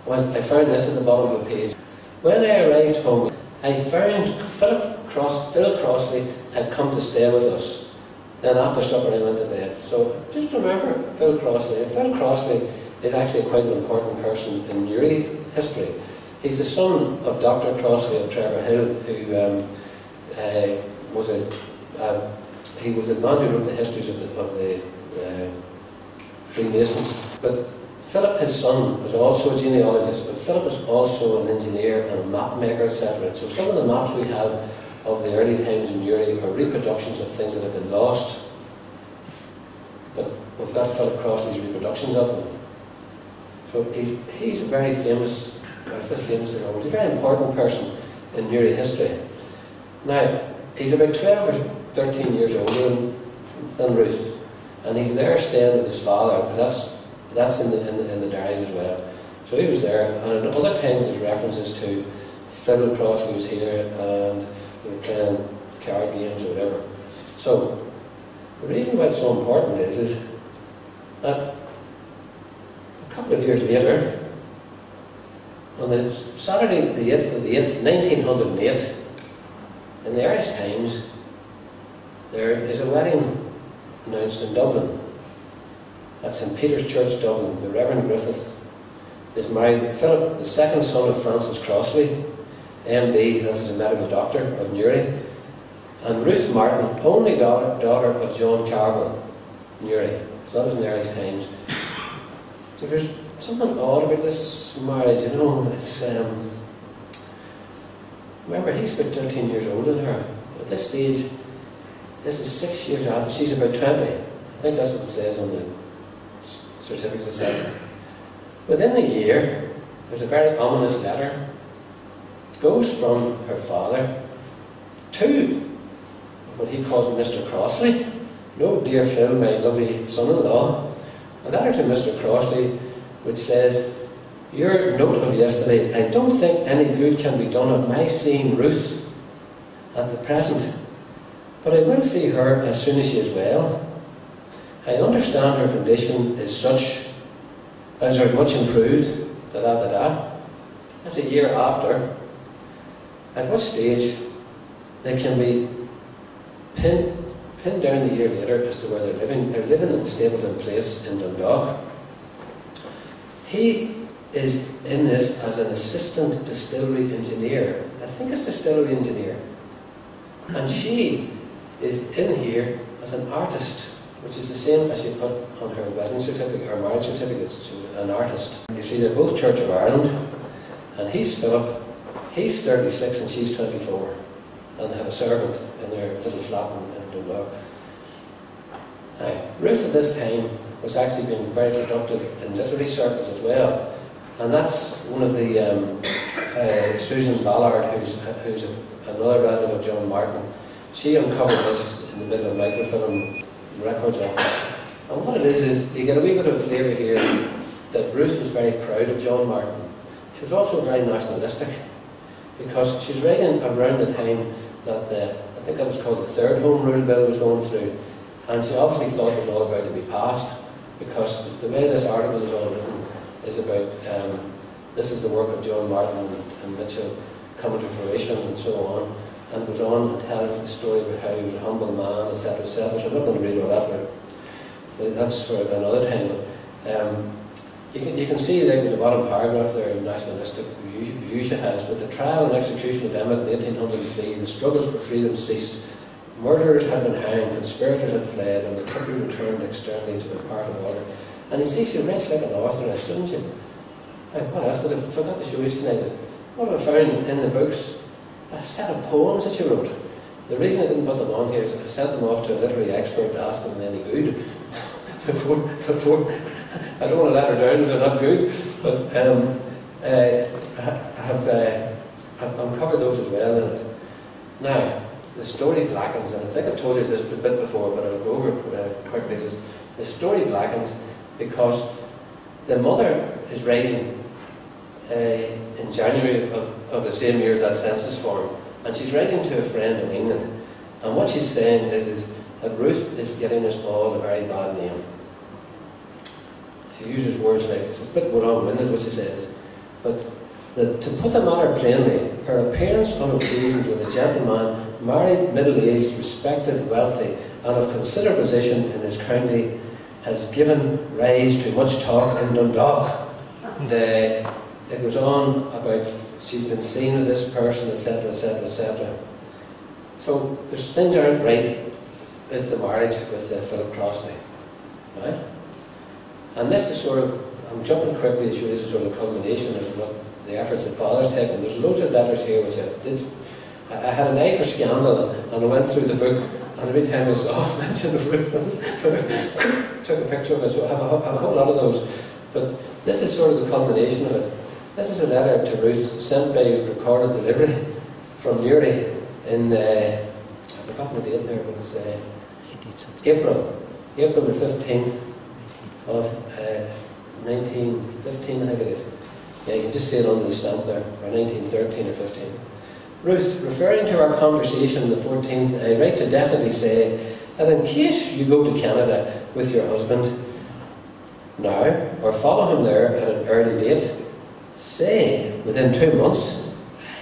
was, I found this at the bottom of the page. When I arrived home, I found Philip Cross, Phil Crossley had come to stay with us. Then after supper, I went to bed. So just remember Phil Crossley. Phil Crossley is actually quite an important person in Newry history. He's the son of Dr. Crossley of Trevor Hill, who um, uh, was a uh, he was a man who wrote the histories of the, of the uh, Freemasons. But Philip, his son, was also a genealogist, but Philip was also an engineer and a map maker, etc. So some of the maps we have of the early times in Newry are reproductions of things that have been lost. But we've got Philip Crossley's reproductions of them. So he's, he's a very famous, uh, famous, he's a very important person in Newry history. Now, he's about 12 or 13 years older than, than Ruth, and he's there staying with his father, because that's, that's in, the, in, the, in the diaries as well. So he was there, and at other times there's references to Phil Crossley was here, and they were playing card games or whatever. So, the reason why it's so important is, is that a couple of years later, on the Saturday, the 8th of the 8th, 1908, in the Irish Times, there is a wedding announced in Dublin at St Peter's Church, Dublin. The Reverend Griffith is married Philip, the second son of Francis Crossley, MD, that's a medical doctor of Newry, and Ruth Martin, only daughter, daughter of John Carvill, Newry. So that was in the Irish Times. So there's something odd about this marriage, you know. It's um, remember he's about 13 years older than her. At this stage, this is six years after she's about 20. I think that's what it says on the certificates of settlement. Within the year, there's a very ominous letter. It goes from her father to what he calls Mr. Crossley. No, dear Phil, my lovely son-in-law. A letter to Mr. Crossley which says, Your note of yesterday, I don't think any good can be done of my seeing Ruth at the present, but I will see her as soon as she is well. I understand her condition is such as are much improved, da da da da. That's a year after. At what stage they can be pinned, pinned down the year later as to where they're living. They're living in Stapleton Place in Dundalk. He is in this as an assistant distillery engineer. I think it's distillery engineer. And she is in here as an artist, which is the same as she put on her wedding certificate or marriage certificate. She was an artist. You see, they're both Church of Ireland, and he's Philip. He's 36 and she's 24. and they have a servant in their little flat in, in Dundalk. Now, Ruth at this time was actually being very productive in literary circles as well. And that's one of the um, uh, Susan Ballard, who's, who's another relative of John Martin. She uncovered this in the middle of a microfilm records office. And what it is is you get a wee bit of flavour here that Ruth was very proud of John Martin. She was also very nationalistic because she was writing around the time that the, I think that was called the Third Home Rule Bill was going through, and she obviously thought it was all about to be passed because the way this article is all written is about um, this is the work of John Martin and, and Mitchel coming to fruition and so on, and goes on and tells the story about how he was a humble man, etc., etc. So I'm not going to read all that, but that's for another time. But um, you can, you can see like in the bottom paragraph there, nationalistic view, view she has. With the trial and execution of Emmet in 1803, the struggles for freedom ceased. Murderers had been hanged, conspirators had fled, and the country returned externally to the part of order. And you see, she writes like an authoress, doesn't she? Like, what else did I forgot to show you tonight? What have I found in the books? A set of poems that she wrote. The reason I didn't put them on here is if I sent them off to a literary expert to ask them any good before, before I don't want to let her down if they're not good, but um, uh, I have uh, I've uncovered those as well in it. Now, the story blackens, and I think I've told you this a bit before, but I'll go over it uh, quickly. The story blackens because the mother is writing uh, in January of, of the same year as that census form, and she's writing to a friend in England, and what she's saying is, is that Ruth is getting us all a very bad name. She uses words like, this, it's a bit long-winded what she says, but the, to put the matter plainly, her appearance on occasions with a gentleman, married, middle-aged, respected, wealthy, and of considerable position in his county, has given rise to much talk in Dundalk. And uh, it goes on about she's been seen with this person, etc., etc., etc. So there's things aren't right with the marriage with uh, Philip Crossley, right? And this is sort of, I'm jumping quickly to this is sort of the culmination of what the efforts that Father's taken. There's loads of letters here which I did. I had an eye for scandal and I went through the book and every time I saw a mention of Ruth, took a picture of it. So I have a, have a whole lot of those. But this is sort of the culmination of it. This is a letter to Ruth sent by recorded delivery from Newry in, uh, I've forgotten the date there, but it's uh, April, April the 15th of uh, 1915, I think it is. Yeah, you can just see it on the stamp there, or 1913 or 15. Ruth, referring to our conversation on the 14th, I write to definitely say that in case you go to Canada with your husband now, or follow him there at an early date, say within two months,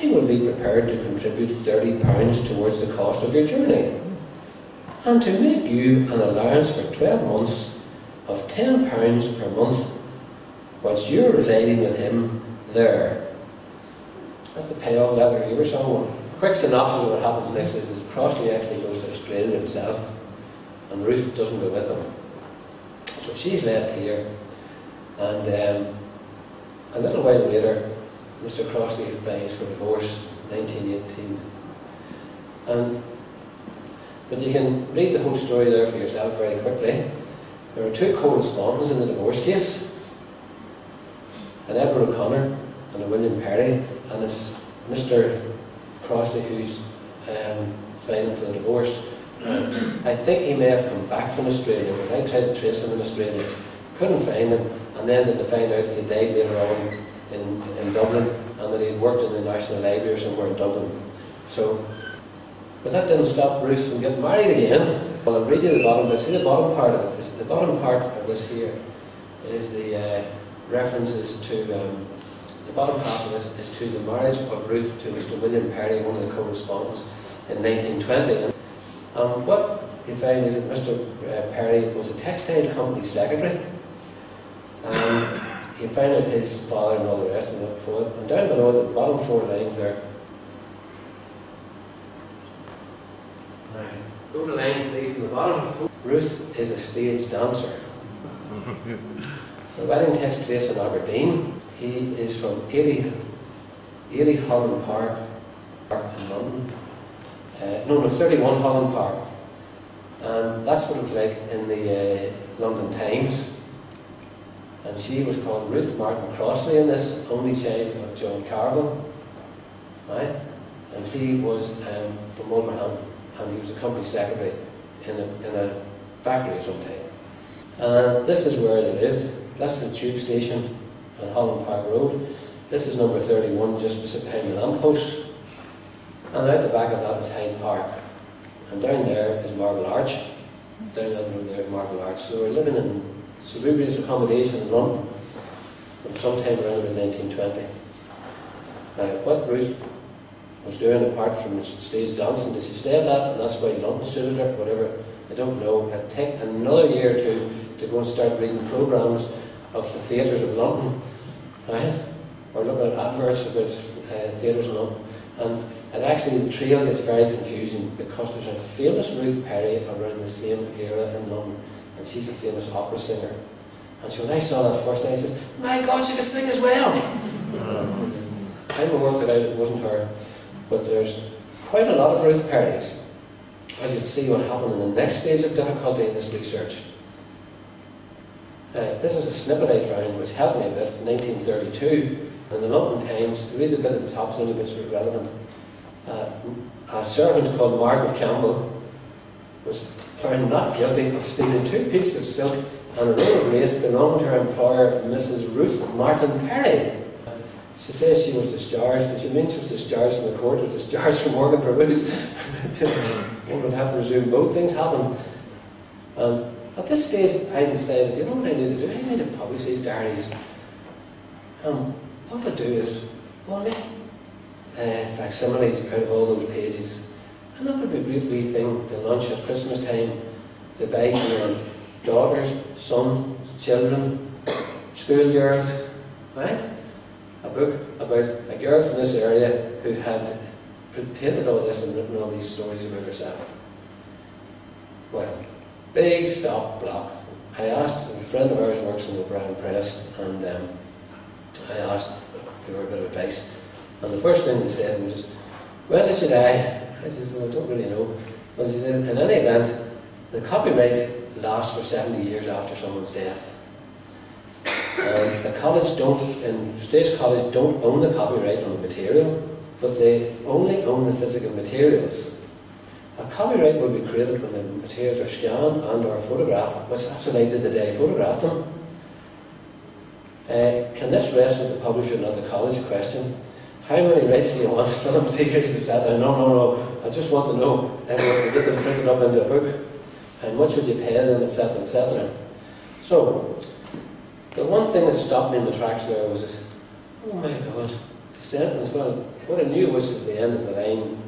I will be prepared to contribute £30 towards the cost of your journey, and to make you an allowance for 12 months of £10 per month whilst you're residing with him there. That's the payoff letter. If you ever saw one? Quick synopsis of what happens next is, is Crossley actually goes to Australia himself, and Ruth doesn't go with him. So she's left here, and um, a little while later, Mr. Crossley files for divorce, 1918. And but you can read the whole story there for yourself very quickly. There are two correspondents in the divorce case an Edward O'Connor and a William Perry, and it's Mr. Crossley who's um, filing for the divorce. I think he may have come back from Australia, but I tried to trace him in Australia, couldn't find him, and then didn't find out that he died later on in, in Dublin, and that he'd worked in the National Library or somewhere in Dublin. So, but that didn't stop Ruth from getting married again. Well, I'll read you the bottom, but see the bottom part of it. Is the bottom part of this here is the uh, references to um, the bottom half of this is to the marriage of Ruth to Mr. William Perry, one of the correspondents in 1920. And um, what you found is that Mr. uh, Perry was a textile company secretary, and you find out his father and all the rest of it before it. And down below the bottom four lines there. Go to line three from the bottom. Ruth is a stage dancer. The wedding takes place in Aberdeen. He is from 80, 80 Holland Park, Park in London. uh, no, no, 31 Holland Park. And that's what it was like in the uh, London Times. And she was called Ruth Martin Crossley in this, only child of John Carvill. Right? And he was um, from Wolverhampton, and he was a company secretary in a, in a factory of some type. And this is where they lived. That's the tube station on Holland Park Road. This is number 31, just behind the lamppost. And out the back of that is Hyde Park. And down there is Marble Arch. Down that road there is Marble Arch. So we're living in salubrious accommodation in London from sometime around about 1920. Now, what Ruth was doing apart from stage dancing, did she stay at that and that's why London suited her, whatever, I don't know. It'd take another year or two to go and start reading programmes of the theatres of London, right? Or looking at adverts about uh, theatres in London. And and actually, the trail is very confusing because there's a famous Ruth Perry around the same era in London, and she's a famous opera singer. And so when I saw that first, I says, "My God, she can sing as well." um, time I worked it out, it wasn't her, but there's quite a lot of Ruth Perrys. As you'll see, what happened in the next stage of difficulty in this research. Uh, this is a snippet I found which helped me a bit. It's 1932 in the London Times. Read the bit at the top, it's only bits relevant. Uh, a servant called Margaret Campbell was found not guilty of stealing two pieces of silk and a roll of lace belonging to her employer, Mrs. Ruth Martin Perry. She says she was discharged. She mean she was discharged from the court or discharged from working for Ruth? One would have to resume both things happened. And at this stage, I decided, you know what I need to do? I need to publish these diaries. And what I do is, well, make uh, facsimiles out of all those pages. And that would be a great wee thing to lunch at Christmas time to buy for your daughters, sons, children, schoolgirls, right? A book about a girl from this area who had painted all this and written all these stories about herself. Well, big stop block. I asked, a friend of ours works in the O'Brien Press, and um, I asked, give her a bit of advice. And the first thing they said was, when did she die? I said, well, I don't really know. But he said, in any event, the copyright lasts for 70 years after someone's death. And the college don't, in Stace College, don't own the copyright on the material, but they only own the physical materials. A copyright will be created when the materials are scanned and or photographed, which that's what I did the day I photographed them. Uh, can this rest with the publisher, not the college? Question. How many rights do you TVs, etc. No, no, no. I just want to know was to get them printed up into a book. How much would you pay them, etc., etc. So, the one thing that stopped me in the tracks there was, oh my God, the sentence. Well, what I knew was it was the end of the line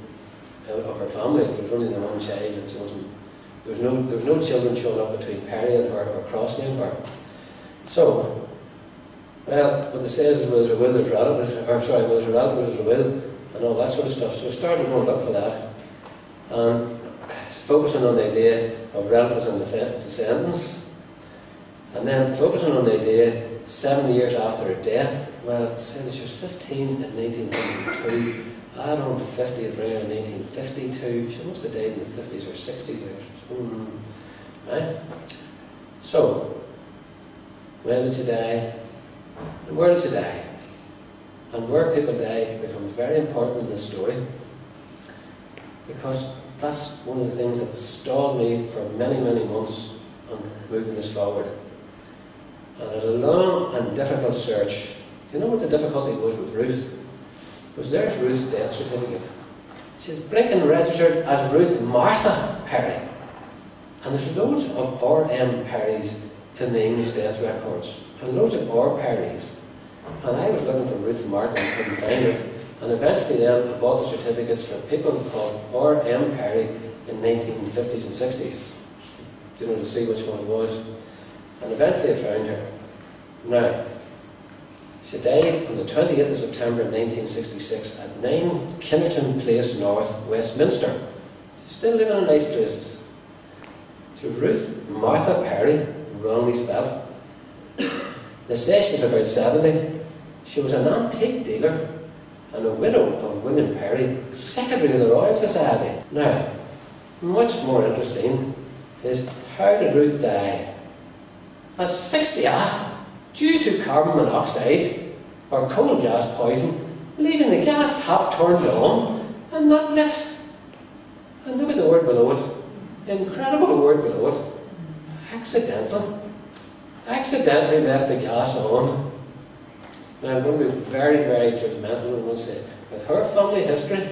of her family. There was only the one child, and so there was no there was no children showing up between Perry and her or Crossley and her. So well, what they say is there's a will, there's relatives, or sorry, there's a relative, there's a will, and all that sort of stuff. So I started to look for that, and focusing on the idea of relatives and descendants, and then focusing on the idea 70 years after her death. Well, it says she was 15 in 1952. Add on 50 and bring her in 1952. She must have died in the 50s or 60s. Hmm, right? So, when did she die? Did she die? And where people die becomes very important in this story because that's one of the things that stalled me for many, many months on moving this forward. And at a long and difficult search, Do you know what the difficulty was with Ruth? Was there's Ruth's death certificate. She's blinking registered as Ruth Martha Perry. And there's loads of R.M. Perrys in the English death records, and loads of R. Perrys. And I was looking for Ruth Martin and couldn't find it. And eventually then I bought the certificates for people called R.M. Perry in 1950s and 60s, you know, to see which one it was. And eventually I found her. Now, she died on the 28th of September 1966 at 9 Kinnerton Place North, Westminster. She's still living in nice places. Was Ruth Martha Perry, wrongly spelt. The session was about 70. She was an antique dealer, and and a widow of William Perry, Secretary of the Royal Society. Now, much more interesting is how did Ruth die? Asphyxia due to carbon monoxide or coal gas poison, leaving the gas tap turned on and not lit. And look at the word below it. Incredible word below it. Accidental. Accidentally left the gas on. Now I'm going to be very, very judgmental and will say, with her family history,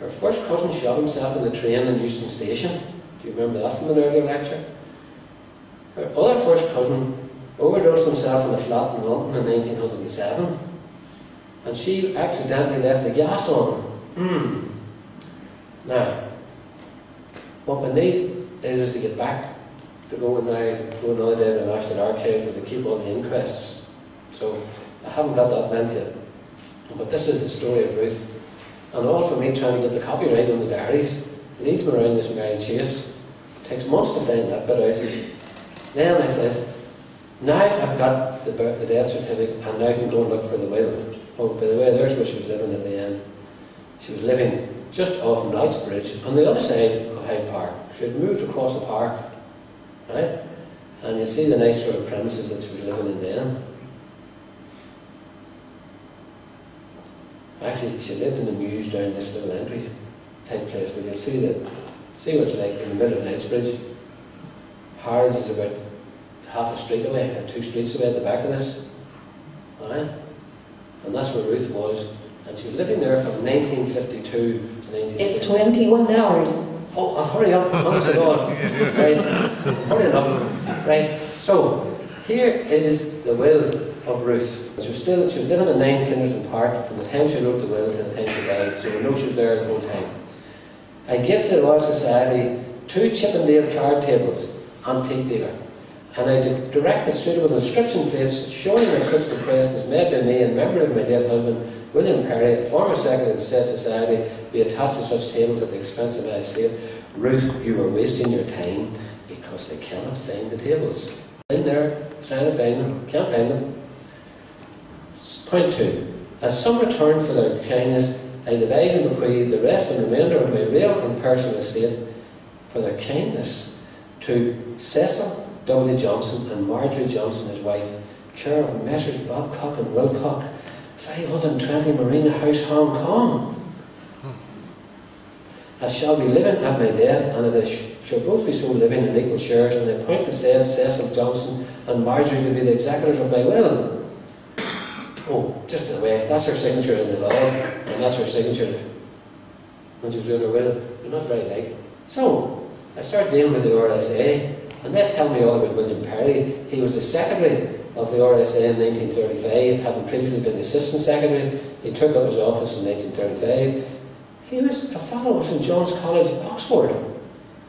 her first cousin shot himself in the train in Euston Station. Do you remember that from an earlier lecture? Her other first cousin overdosed himself in a flat in London in 1907, and she accidentally left the gas on. Hmm. Now, what we need is, is to get back to go and now go another day to the National Archive where they keep all the inquests. So I haven't got that meant yet. But this is the story of Ruth. And all for me trying to get the copyright on the diaries leads me around this Mary Chase. Takes months to find that bit out. Then I says, now I've got the, birth, the death certificate and now I can go and look for the will. Oh, by the way, there's where she was living at the end. She was living just off Knightsbridge on the other side of Hyde Park. She had moved across the park, right? And you see the nice sort of premises that she was living in then. Actually, she lived in a mews down this little entry type place, but you'll see that, see what it's like in the middle of Knightsbridge. Harrods is about half a street away, or two streets away at the back of this. Alright? And that's where Ruth was. And she was living there from 1952 to 1960. It's 21 hours. Oh, uh, hurry up, to God. Right, hurry up. Right, so here is the will of Ruth. She was still, she was living in 9 Kinnerton Park from the time she wrote the will to the time she died, so we know she was there the whole time. I give to the Royal Society two Chippendale card tables, antique dealer, and I direct a suitable inscription plates showing the such request is made by me in memory of my dead husband, William Perry, former secretary of the said society, be attached to such tables at the expense of my estate. Ruth, you are wasting your time because they cannot find the tables. In there, trying to find them, can't find them. Point two. As some return for their kindness, I devise and bequeath the rest and remainder of my real and personal estate for their kindness to Cecil W. Johnson and Marjorie Johnson, his wife, care of Messrs. Babcock and Wilcox, 520 Marina House, Hong Kong. As shall be living at my death, and they shall both be so living in equal shares, and I appoint the said Cecil Johnson and Marjorie to be the executors of my will. Oh, just by the way, that's her signature in the log, and that's her signature when she was doing her will. They're not very like. So, I start dealing with the RSA, and they tell me all about William Perry. He was the secretary of the RSA in 1935, having previously been the assistant secretary. He took up his office in 1935. He was a fellow at St John's College, Oxford.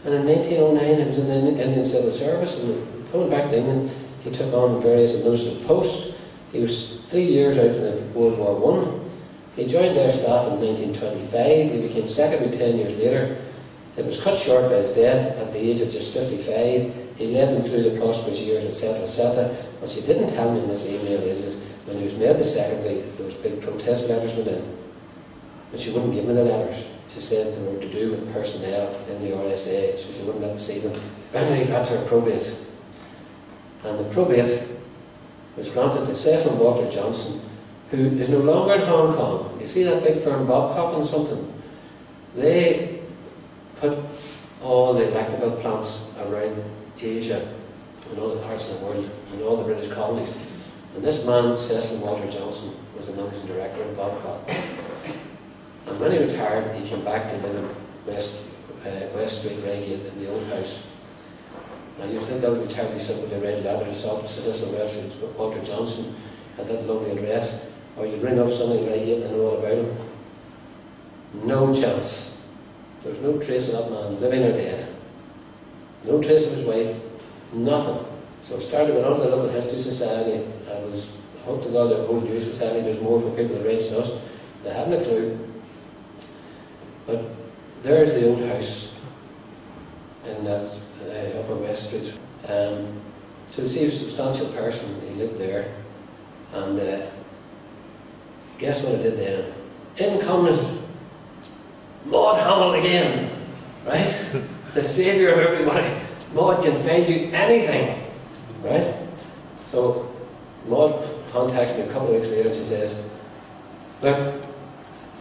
And in 1909, he was in the Indian Civil Service, and coming back to England, he took on various administrative posts. He was three years out in World War One. He joined their staff in 1925. He became secretary ten years later. It was cut short by his death at the age of just 55. He led them through the prosperous years, etc., etc. What she didn't tell me in this email is, is when he was made the secretary, those big protest letters went in. But she wouldn't give me the letters. She said they were to do with personnel in the RSA, so she wouldn't let me see them. Then Finally, got to her probate. And the probate was granted to Cecil Walter Johnson, who is no longer in Hong Kong. You see that big firm, Babcock and something? They put all the electrical plants around Asia and other parts of the world and all the British colonies. And this man, Cecil Walter Johnson, was the managing director of Babcock. And when he retired, he came back to live in West, uh, West Street, Reigate, in the old house. And you'd think that would be terribly simple to write a letter to Cecil Walter Johnson at that lovely address, or you'd ring up somebody in Reigate and know all about him. No chance. There's no trace of that man, living or dead. No trace of his wife, nothing. So I started going on to the local history society. I was, I hope to God, the whole new society, there's more for people that race than us. They haven't a clue. But there's the old house in that uh, Upper West Street. Um, so you see, a substantial person. He lived there. And uh, guess what I did then? in comes Maud Hamill again, right? the saviour of everybody. Maud can find you anything, right? So Maud contacts me a couple of weeks later and she says, Look,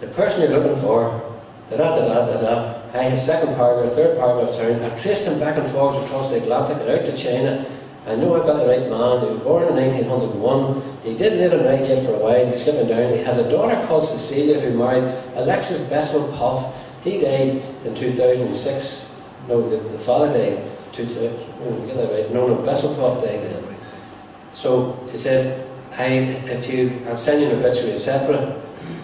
the person you're looking for, da da da da da da, I have second paragraph, third paragraph turned, I've traced him back and forwards across the Atlantic and out to China. I know I've got the right man. He was born in 1901. He did live in Reigate for a while, He's slipping down. He has a daughter called Cecilia who married Alexis Bespaloff. He died in 2006. No, the, the father died. Two, uh, get that right. No, no, Bespaloff died then. So she says, I, if you, I'll send you an obituary, etc.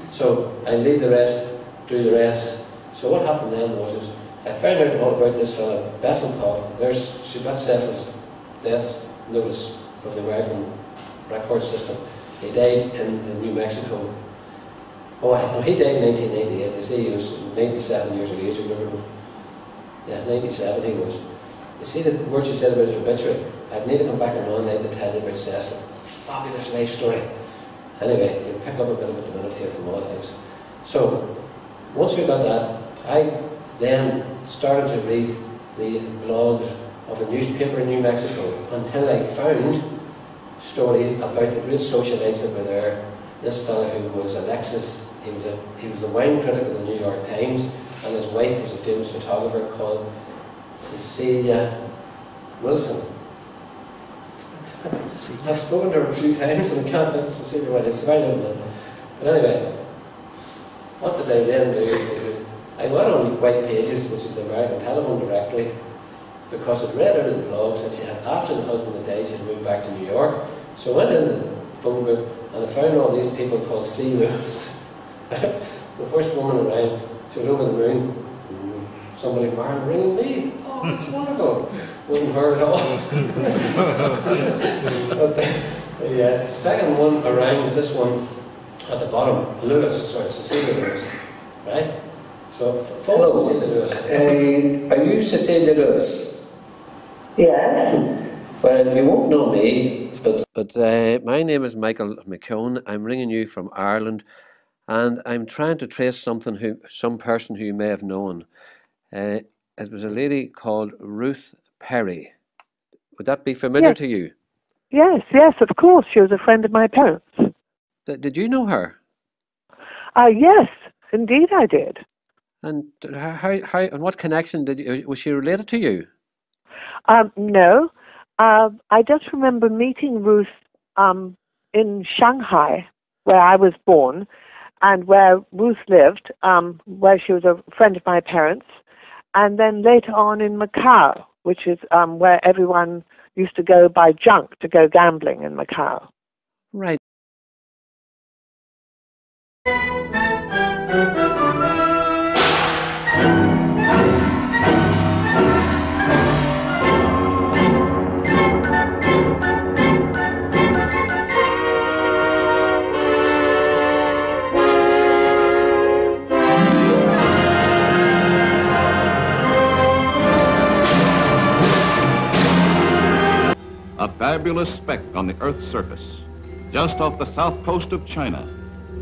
So I leave the rest, do the rest. So what happened then was is I found out all about this fellow, Bespaloff. There's she got Cecil's death notice from the American record system. He died in, in New Mexico. Oh, no, he died in 1998. You see, he was 97 years of age or whatever. Yeah, 97 he was. You see the words she said about his obituary? I'd need to come back around now to tell you about Cecil. Fabulous life story. Anyway, you pick up a bit of a minute here from all things. So, once we got that, I then started to read the blogs of a newspaper in New Mexico until I found stories about the great socialites that were there. This fellow who was Alexis, he was, a, he was the wine critic of the New York Times, and his wife was a famous photographer called Cecilia Wilson. I've spoken to her a few times and I can't think Cecilia well, it's fine But anyway, what did I then do is, is I went on White Pages, which is the American telephone directory, because I'd read out of the blogs that she had, after the husband had died, she had moved back to New York. So I went into the phone book and I found all these people called. Lewis. the first woman around, she was over the moon. Somebody from Ireland ringing me. Oh, that's wonderful. Wasn't her at all. but the, the uh, second one around was this one at the bottom, Lewis, sorry, Cecilia Lewis, right? So, follow Cecilia Lewis. Uh, are you Cecilia Lewis? Yes. Well, you won't know me, but but uh, my name is Michael McKeown. I'm ringing you from Ireland, and I'm trying to trace something who some person who you may have known. Uh, it was a lady called Ruth Perry. Would that be familiar yes. to you? Yes, yes, of course. She was a friend of my parents. D- did you know her? Uh, yes, indeed I did. And how, how, and what connection did you, was she related to you? Um, no, uh, I just remember meeting Ruth um, in Shanghai, where I was born, and where Ruth lived, um, where she was a friend of my parents, and then later on in Macau, which is um, where everyone used to go by junk to go gambling in Macau. A fabulous speck on the Earth's surface, just off the south coast of China,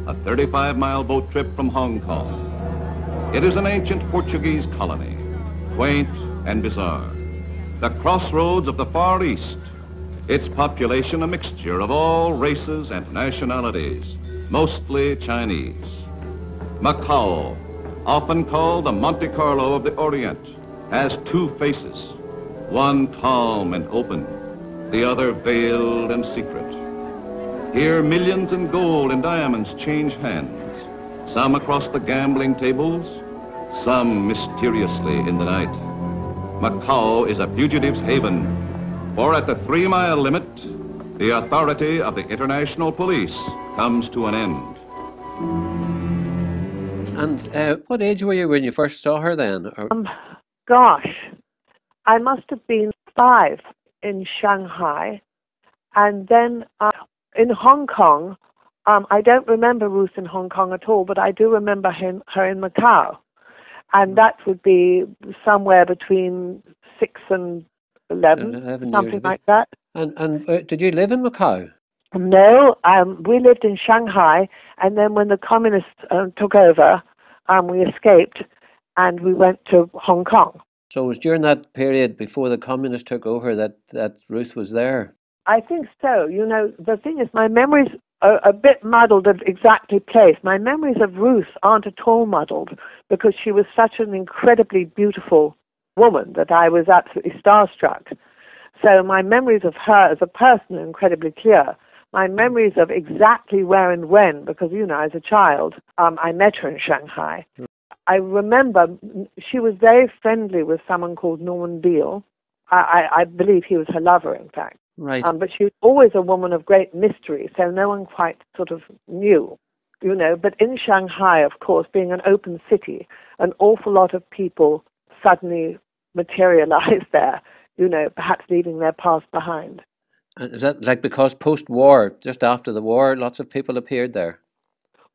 a 35-mile boat trip from Hong Kong. It is an ancient Portuguese colony, quaint and bizarre. The crossroads of the Far East, its population a mixture of all races and nationalities, mostly Chinese. Macau, often called the Monte Carlo of the Orient, has two faces, one calm and open, the other veiled and secret. Here, millions in gold and diamonds change hands, some across the gambling tables, some mysteriously in the night. Macau is a fugitive's haven, for at the three-mile limit, the authority of the international police comes to an end. And uh, what age were you when you first saw her then? Or... Um, gosh, I must have been five in Shanghai, and then uh, in Hong Kong. Um, I don't remember Ruth in Hong Kong at all, but I do remember him, her in Macau, and that would be somewhere between six and eleven, 11 something like that. And and uh, did you live in Macau? No, um, we lived in Shanghai, and then when the communists um, took over, um, we escaped and we went to Hong Kong. So it was during that period before the communists took over that, that Ruth was there. I think so. You know, the thing is, my memories are a bit muddled of exactly place. My memories of Ruth aren't at all muddled because she was such an incredibly beautiful woman that I was absolutely starstruck. So my memories of her as a person are incredibly clear. My memories of exactly where and when, because you know, as a child, um, I met her in Shanghai. I remember she was very friendly with someone called Norman Beale. I, I, I believe he was her lover, in fact. Right. Um, but she was always a woman of great mystery, so no one quite sort of knew, you know. But in Shanghai, of course, being an open city, an awful lot of people suddenly materialized there, you know, perhaps leaving their past behind. Uh, Is that like because post war, just after the war, lots of people appeared there?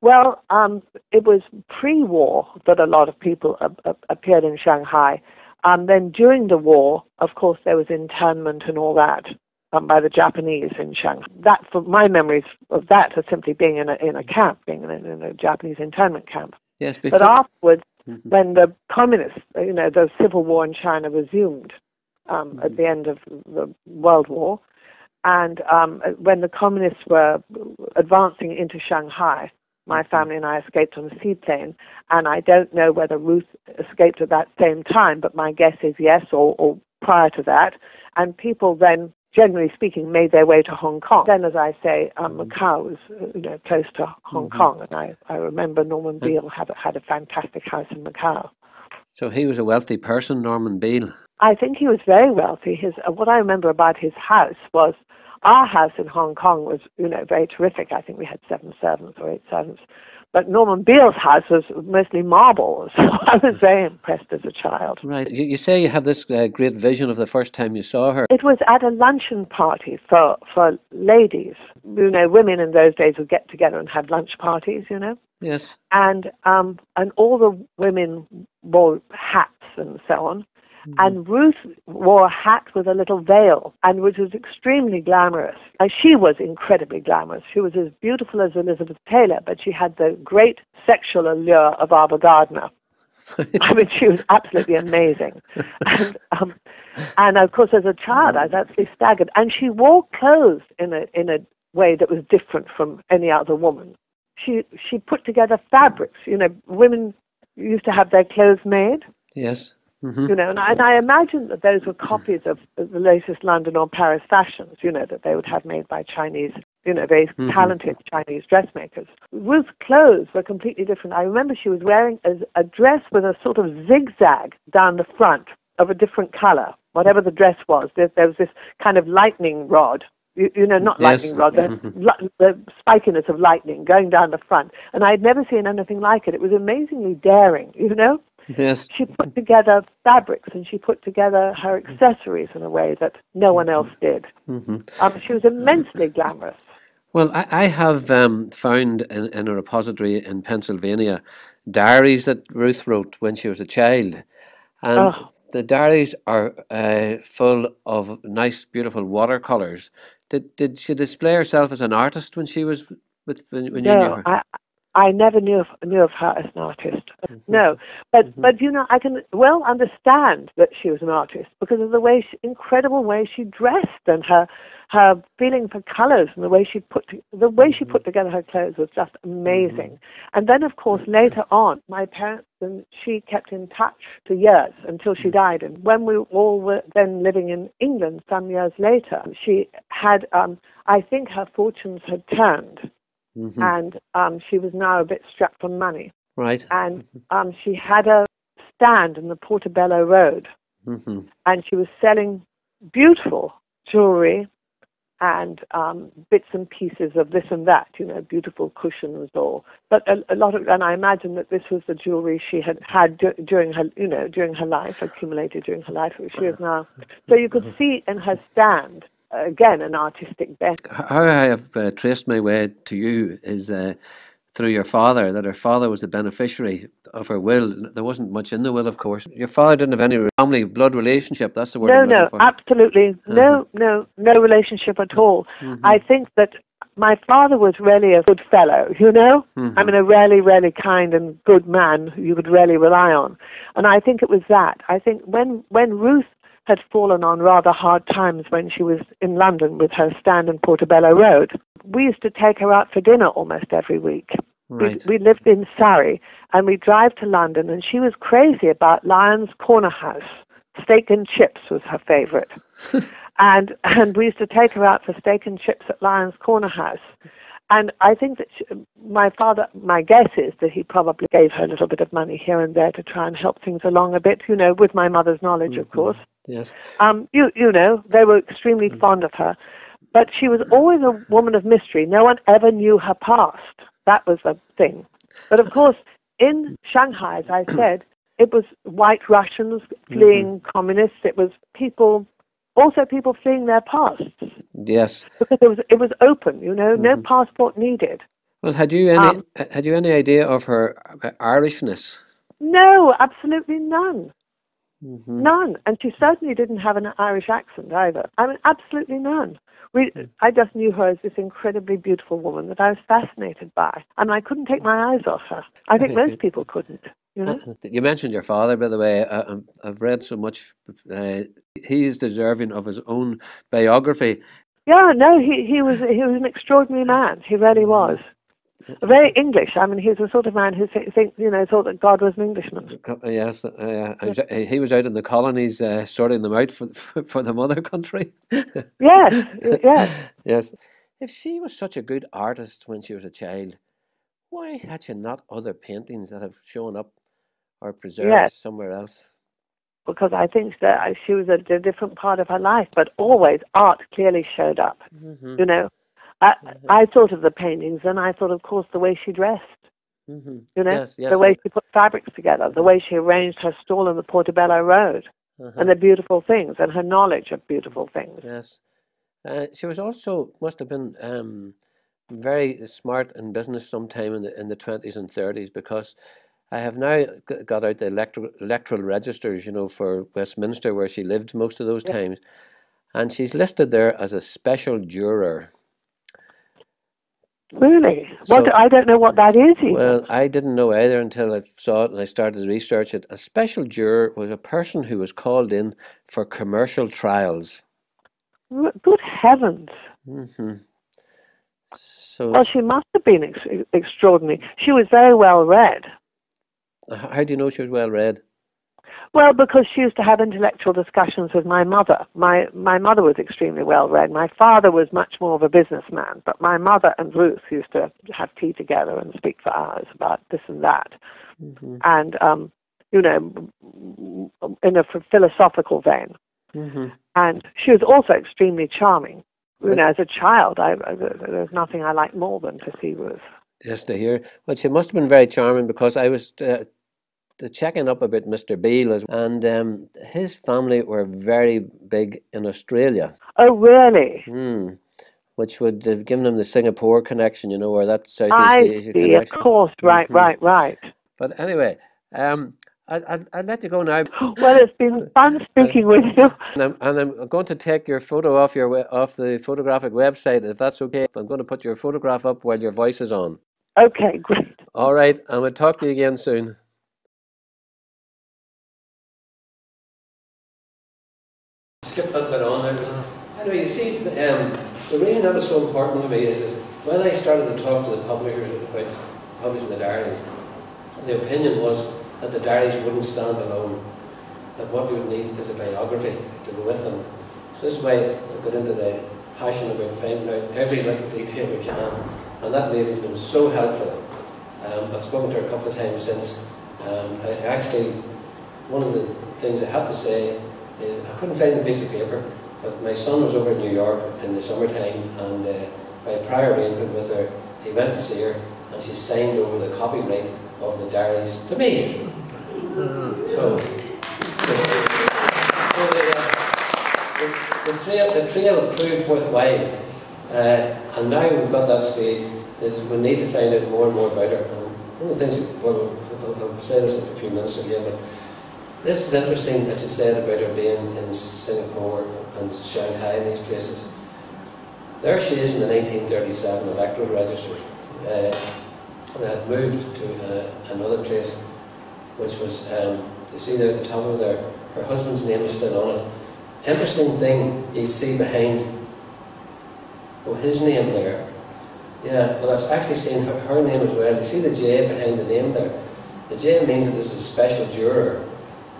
Well, um, it was pre-war that a lot of people a- a- appeared in Shanghai. Um, then during the war, of course, there was internment and all that um, by the Japanese in Shanghai. That, for my memories of that, are simply being in a in a camp, being in a, in a Japanese internment camp. Yes, before. But afterwards, Mhm. when the communists, you know, the civil war in China resumed um, at the end of the World War, and um, when the communists were advancing into Shanghai, my family and I escaped on a seaplane, and I don't know whether Ruth escaped at that same time, but my guess is yes, or, or prior to that. And people then, generally speaking, made their way to Hong Kong. Then, as I say, um, Macau was, you know, close to Hong Kong, and I, I remember Norman Beale had had a fantastic house in Macau. So he was a wealthy person, Norman Beale. I think he was very wealthy. His uh, what I remember about his house was our house in Hong Kong was, you know, very terrific. I think we had seven servants or eight servants. But Norman Beale's house was mostly marble, so I was very impressed as a child. Right. You, you say you have this uh, great vision of the first time you saw her. It was at a luncheon party for for ladies. You know, women in those days would get together and have lunch parties. You know, Yes. and um, and all the women wore hats and so on. And Ruth wore a hat with a little veil, and which was extremely glamorous. And she was incredibly glamorous. She was as beautiful as Elizabeth Taylor, but she had the great sexual allure of Ava Gardner. I mean, she was absolutely amazing. And, um, and of course, as a child, I was absolutely staggered. And she wore clothes in a in a way that was different from any other woman. She she put together fabrics. You know, women used to have their clothes made. yes. Hmm You know, and I, and I imagine that those were copies of the latest London or Paris fashions. You know, that they would have made by Chinese. You know, very talented Chinese dressmakers. Ruth's clothes were completely different. I remember she was wearing a, a dress with a sort of zigzag down the front of a different color, whatever the dress was. There, there was this kind of lightning rod. You, you know, not Yes. lightning rod, the, li- the spikiness of lightning going down the front. And I had never seen anything like it. It was amazingly daring, you know? Yes. she put together fabrics and she put together her accessories in a way that no one else did. hmm Um, she was immensely glamorous. Well, I, I have um, found in, in a repository in Pennsylvania diaries that Ruth wrote when she was a child. And Oh. the diaries are uh, full of nice, beautiful watercolours. Did, did she display herself as an artist when she was with when, when you knew her? I, I never knew of, knew of her as an artist. Mm-hmm. No, but mm-hmm. but you know, I can well understand that she was an artist because of the way, she, incredible way she dressed and her her feeling for colours and the way she put to, the way she put mm-hmm. together her clothes was just amazing. And then, of course, later on, my parents and she kept in touch for years until she died. And when we all were then living in England some years later, she had, um, I think, her fortunes had turned, Mhm. and um, she was now a bit strapped for money. Right. And um, she had a stand in the Portobello Road, hmm and she was selling beautiful jewelry and um, bits and pieces of this and that, you know, beautiful cushions or, but a, a lot of, and I imagine that this was the jewelry she had had du- during her, you know, during her life, accumulated during her life, which she is now. So you could see in her stand, again, an artistic bent. How I have uh, traced my way to you is uh, through your father, that her father was the beneficiary of her will. There wasn't much in the will, of course. Your father didn't have any family blood relationship. That's the word No, no, absolutely no, no, no relationship at all. I think that my father was really a good fellow, you know? Mhm. I mean, a really, really kind and good man who you could really rely on. And I think it was that. I think when, when Ruth had fallen on rather hard times when she was in London with her stand in Portobello Road, we used to take her out for dinner almost every week. Right. We, we lived in Surrey and we drive to London, and she was crazy about Lyons Corner House. Steak and chips was her favorite. and and we used to take her out for steak and chips at Lyons Corner House. And I think that she, my father, my guess is that he probably gave her a little bit of money here and there to try and help things along a bit, you know, with my mother's knowledge, of mm-hmm. course. Yes. Um, you, you know, they were extremely mm-hmm. fond of her. But she was always a woman of mystery. No one ever knew her past. That was the thing. But of course, in Shanghai, as I said, it was white Russians fleeing mm-hmm. communists. It was people, also people fleeing their pasts Yes. because it was it was open. You know, no passport needed. Well, had you any Um, had you any idea of her uh, Irishness? No, absolutely none. Mhm. None. And she certainly didn't have an Irish accent either. I mean, absolutely none. We, I just knew her as this incredibly beautiful woman that I was fascinated by. And I couldn't take my eyes off her. I think most people couldn't, you know? You mentioned your father, by the way. I, I've read so much. Uh, he is deserving of his own biography. Yeah, no, he, he was he was an extraordinary man. He really was. Very English. I mean, he was the sort of man who th- think, you know, thought that God was an Englishman. Yes, uh, uh, he was out in the colonies uh, sorting them out for, for, for the mother country. Yes, yes. yes. If she was such a good artist when she was a child, why had she not other paintings that have shown up or preserved Yes. somewhere else? Because I think that uh, she was at a different part of her life, but always art clearly showed up. Mm-hmm. You know, I, I thought of the paintings, and I thought, of course, the way she dressed. Mm-hmm. You know, Yes, yes. the way she put fabrics together, the way she arranged her stall in the Portobello Road, uh-huh. and the beautiful things, and her knowledge of beautiful things. Yes. Uh, she was also must have been um, very smart in business sometime in the in the twenties and thirties because I have now got out the electoral electoral registers, you know, for Westminster where she lived most of those times, and she's listed there as a special juror. Really? So- what? I don't know what that is. Even. Well, I didn't know either until I saw it and I started to research it. A special juror was a person who was called in for commercial trials. Good heavens! hmm So, Well, she must have been ex- extraordinary. She was very well read. how do you know she was well read? Well, because she used to have intellectual discussions with my mother. My my mother was extremely well read. My father was much more of a businessman, but my mother and Ruth used to have tea together and speak for hours about this and that, hmm and um, you know, in a philosophical vein. hmm And she was also extremely charming. You know, as a child, I, I, there's nothing I like more than to see Ruth. Yes, to hear. Well, she must have been very charming because I was uh, checking up about Mr. Beale, as, and um, his family were very big in Australia, Oh, really? hmm. which would have given him the Singapore connection, you know, or that Southeast I Asia see. Of course. Right. Mhm. Right. Right. But anyway, um, I, I, I'll let you go now. Well, it's been fun speaking with you. And I'm, and I'm going to take your photo off your off the photographic website, if that's okay. I'm going to put your photograph up while your voice is on. Okay, great. All right, and we'll talk to you again soon. Skip that bit on there. Anyway, you see, the, um, the reason that was so important to me is, is when I started to talk to the publishers about publishing the diaries, the opinion was that the diaries wouldn't stand alone, that what we would need is a biography to go with them. So this is why I got into the passion about finding out every little detail we can, and that lady's been so helpful. Um, I've spoken to her a couple of times since. Um, I actually, one of the things I have to say is I couldn't find the piece of paper, but my son was over in New York in the summertime, and uh, by a prior arrangement with her, he went to see her, and she signed over the copyright of the diaries to me. So, the, the, the, the trail, the trail proved worthwhile, uh, and now we've got that stage. Is we need to find out more and more about her. And one of the things, well, I'll, I'll say this in a few minutes again, but this is interesting, as you said about her being in Singapore and Shanghai and these places. There she is in the 1937 electoral register Uh, had moved to uh, another place, which was, um, you see there at the top of there, her husband's name is still on it. Interesting thing you see behind oh, his name there. Yeah, well, I've actually seen her, her name as well. You see the J behind the name there? The J means that this is a special juror.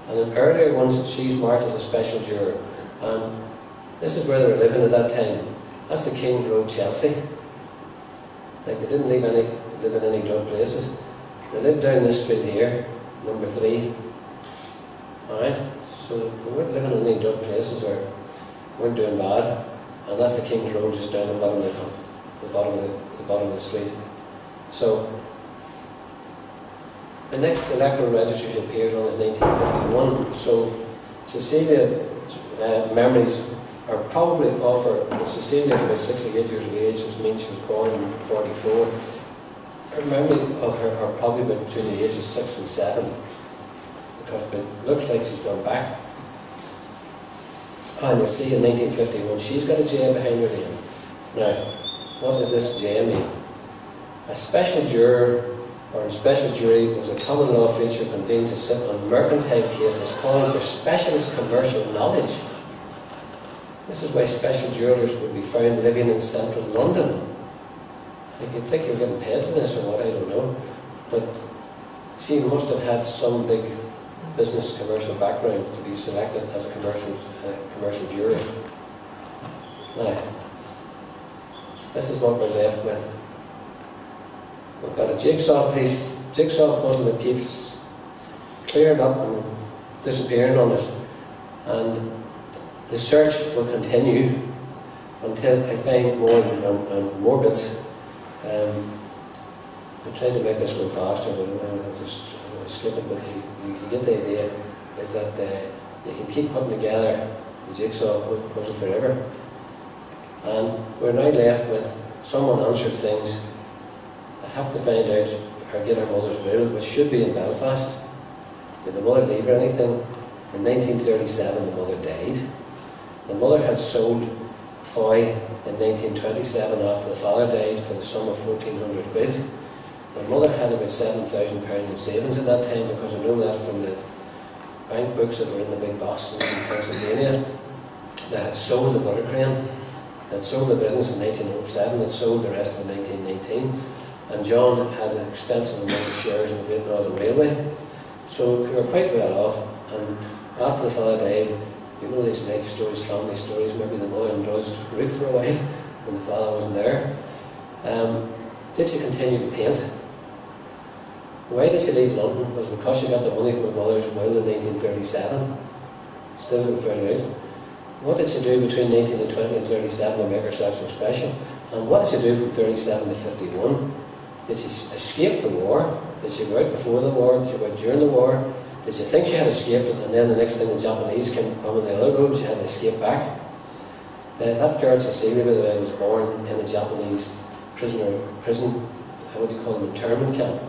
And in earlier ones, she's marked as a special juror. And this is where they were living at that time. That's the King's Road, Chelsea. Like they didn't live, any, live in any dark places. They lived down this street here, number three. Alright, so they weren't living in any dark places or weren't doing bad. And that's the King's Road just down the bottom of the, the bottom of the, the bottom of the street. So the next electoral register she appears on is 1951. So Cecilia uh, memories are probably of her. Well, Cecilia is about 68 years of age, which means she was born in 44. Her memory of her are probably between the ages of 6 and 7 because it looks like she's gone back. And you see in 1951 she's got a J behind her name. Now, what does this J mean? A special juror or a special jury was a common law feature convened to sit on mercantile cases calling for specialist commercial knowledge. This is why special jurors would be found living in central London. Like you'd think you're getting paid for this or what, I don't know. But she must have had some big business commercial background to be selected as a commercial uh, commercial jury. Now, this is what we're left with. We've got a jigsaw piece, jigsaw puzzle that keeps clearing up and disappearing on it. And the search will continue until I find more and, and, and more bits. Um, I tried to make this go faster, but I'm just skipping, but you, you, you, get the idea, is that uh, you can keep putting together the jigsaw puzzle forever. And we're now left with some unanswered things have to find out or get her mother's will, which should be in Belfast. Did the mother leave her anything? In 1937, the mother died. The mother had sold Foy in 1927 after the father died for the sum of 1400 quid. The mother had about £7,000 in savings at that time because I know that from the bank books that were in the big box in Pennsylvania. They had sold the Buttercrane, they had sold the business in 1907, they sold the rest in 1919 and John had an extensive amount of shares in the Great Northern Railway. So they were quite well off, and after the father died, you know these life stories, family stories, maybe the mother indulged Ruth for a while when the father wasn't there. Um, did she continue to paint? Why did she leave London? Was because she got the money from her mother's will in 1937? Still didn't find out. What did she do between 1920 and 37 to make herself so special? And what did she do from 37 to 51? Did she escape the war? Did she go out before the war? Did she go out during the war? Did she think she had escaped and then the next thing the Japanese came on the other road, she had to escape back? Uh, that girl Cecilia, by the way, was born in a Japanese prisoner prison, what do you call them, internment camp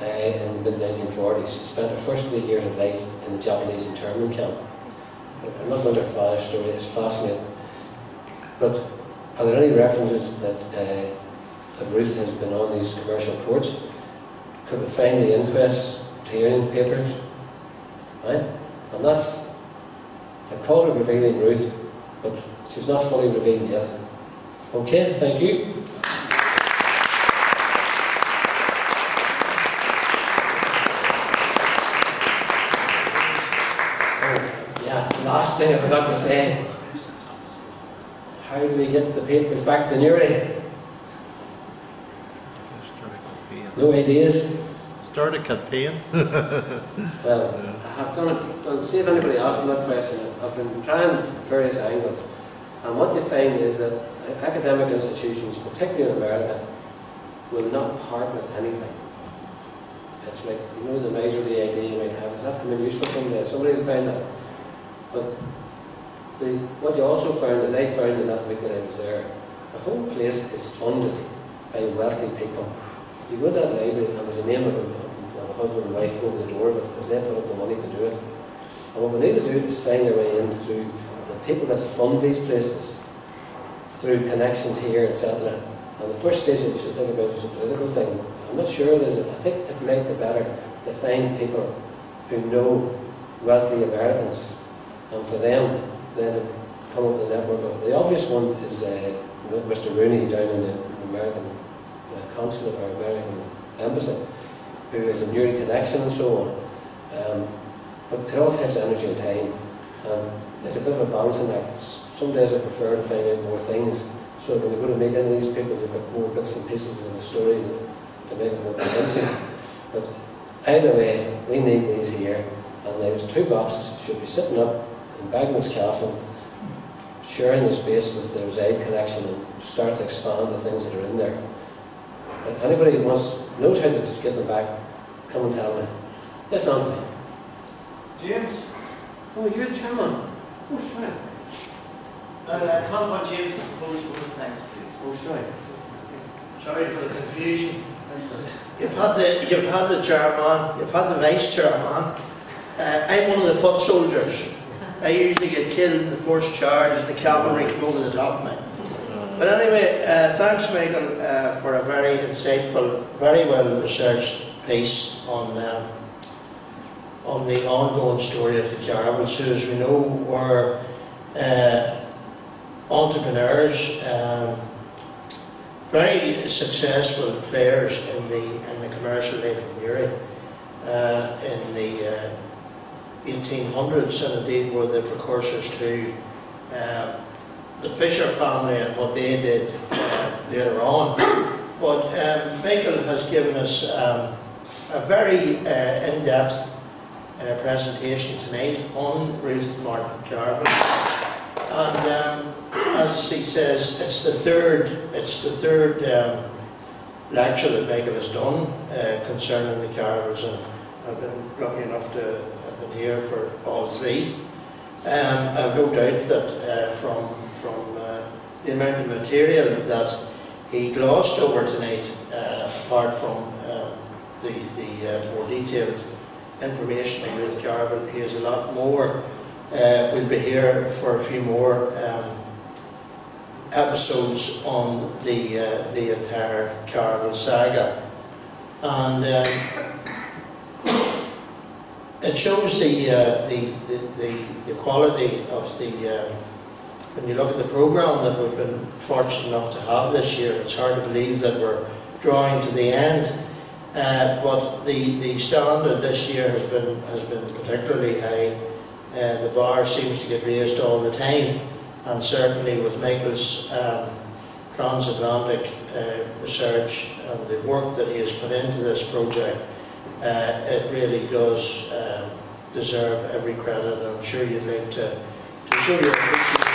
uh, in the mid 1940s. She spent her first three years of life in the Japanese internment camp. I'm not going to her father's story, it's fascinating. But are there any references that uh, that Ruth has been on these commercial courts. Could we find the inquest hearing papers? Right? And that's, I call it revealing Ruth, but she's not fully revealed yet. Okay, thank you. Oh, yeah, last thing I forgot to say. How do we get the papers back to Newry? No ideas? Start a campaign. well, I have done it. Well, see if anybody asks me that question. I've been trying various angles. And what you find is that academic institutions, particularly in America, will not part with anything. It's like, you know, the miserly idea you might have, is that be useful someday? Somebody will find that. But the, what you also found, is I found in that week that I was there, the whole place is funded by wealthy people you go to that library and there's a name of a, of husband and wife over the door of it because they put up the money to do it. And what we need to do is find our way in through the people that fund these places through connections here, etc. And the first stage that you should think about is a political thing. I'm not sure there's a, I think it might be better to find people who know wealthy Americans and for them then to come up with a network of the obvious one is uh, Mr. Rooney down in the American uh, consulate or American embassy who is a Newry connection and so on. Um, but it all takes energy and time. And it's a bit of a balancing act. Some days I prefer to find out more things so when you go to meet any of these people, you've got more bits and pieces of the story to, to make it more convincing. But either way, we need these here. And those two boxes should be sitting up in Bagenal's Castle, sharing the space with the Reside Connection and start to expand the things that are in there. And anybody who wants, knows how to get them back, come and tell me. Yes, Anthony. James? Oh, you're the chairman. Oh, sorry. Uh, call upon James to propose vote of thanks, please. Oh, sorry. Sorry for the confusion. You've had the you've had the chairman, you've had the vice chairman. Uh, I'm one of the foot soldiers. I usually get killed in the first charge, and the cavalry come over the top of me. But anyway, uh, thanks, Michael, uh, for a very insightful, very well researched piece on um, on the ongoing story of the Carvills, who, as we know, were uh, entrepreneurs. Um, very successful players in the in the commercial life of Newry uh, in the uh, 1800s, and indeed were the precursors to uh, the Fisher family and what they did uh, later on. But um, Michael has given us um, a very uh, in-depth uh, presentation tonight on Ruth Martin Carvill, and. Um, as he says, it's the third, it's the third um, lecture that Michael has done uh, concerning the Carvills, and I've been lucky enough to have been here for all three. Um, I've no doubt that uh, from the amount of material that he glossed over tonight, uh, apart from um, the the uh, more detailed information on Ruth Carvill, he has a lot more. Uh, we'll be here for a few more. Um, episodes on the uh, the entire Carvill saga, and um, it shows the, uh, the, the, the the quality of the. When you look at the program that we've been fortunate enough to have this year, it's hard to believe that we're drawing to the end. Uh, but the, the standard this year has been has been particularly high. Uh, the bar seems to get raised all the time and certainly with Michael's um, transatlantic uh, research and the work that he has put into this project, uh, it really does um, deserve every credit. I'm sure you'd like to, to show your appreciation.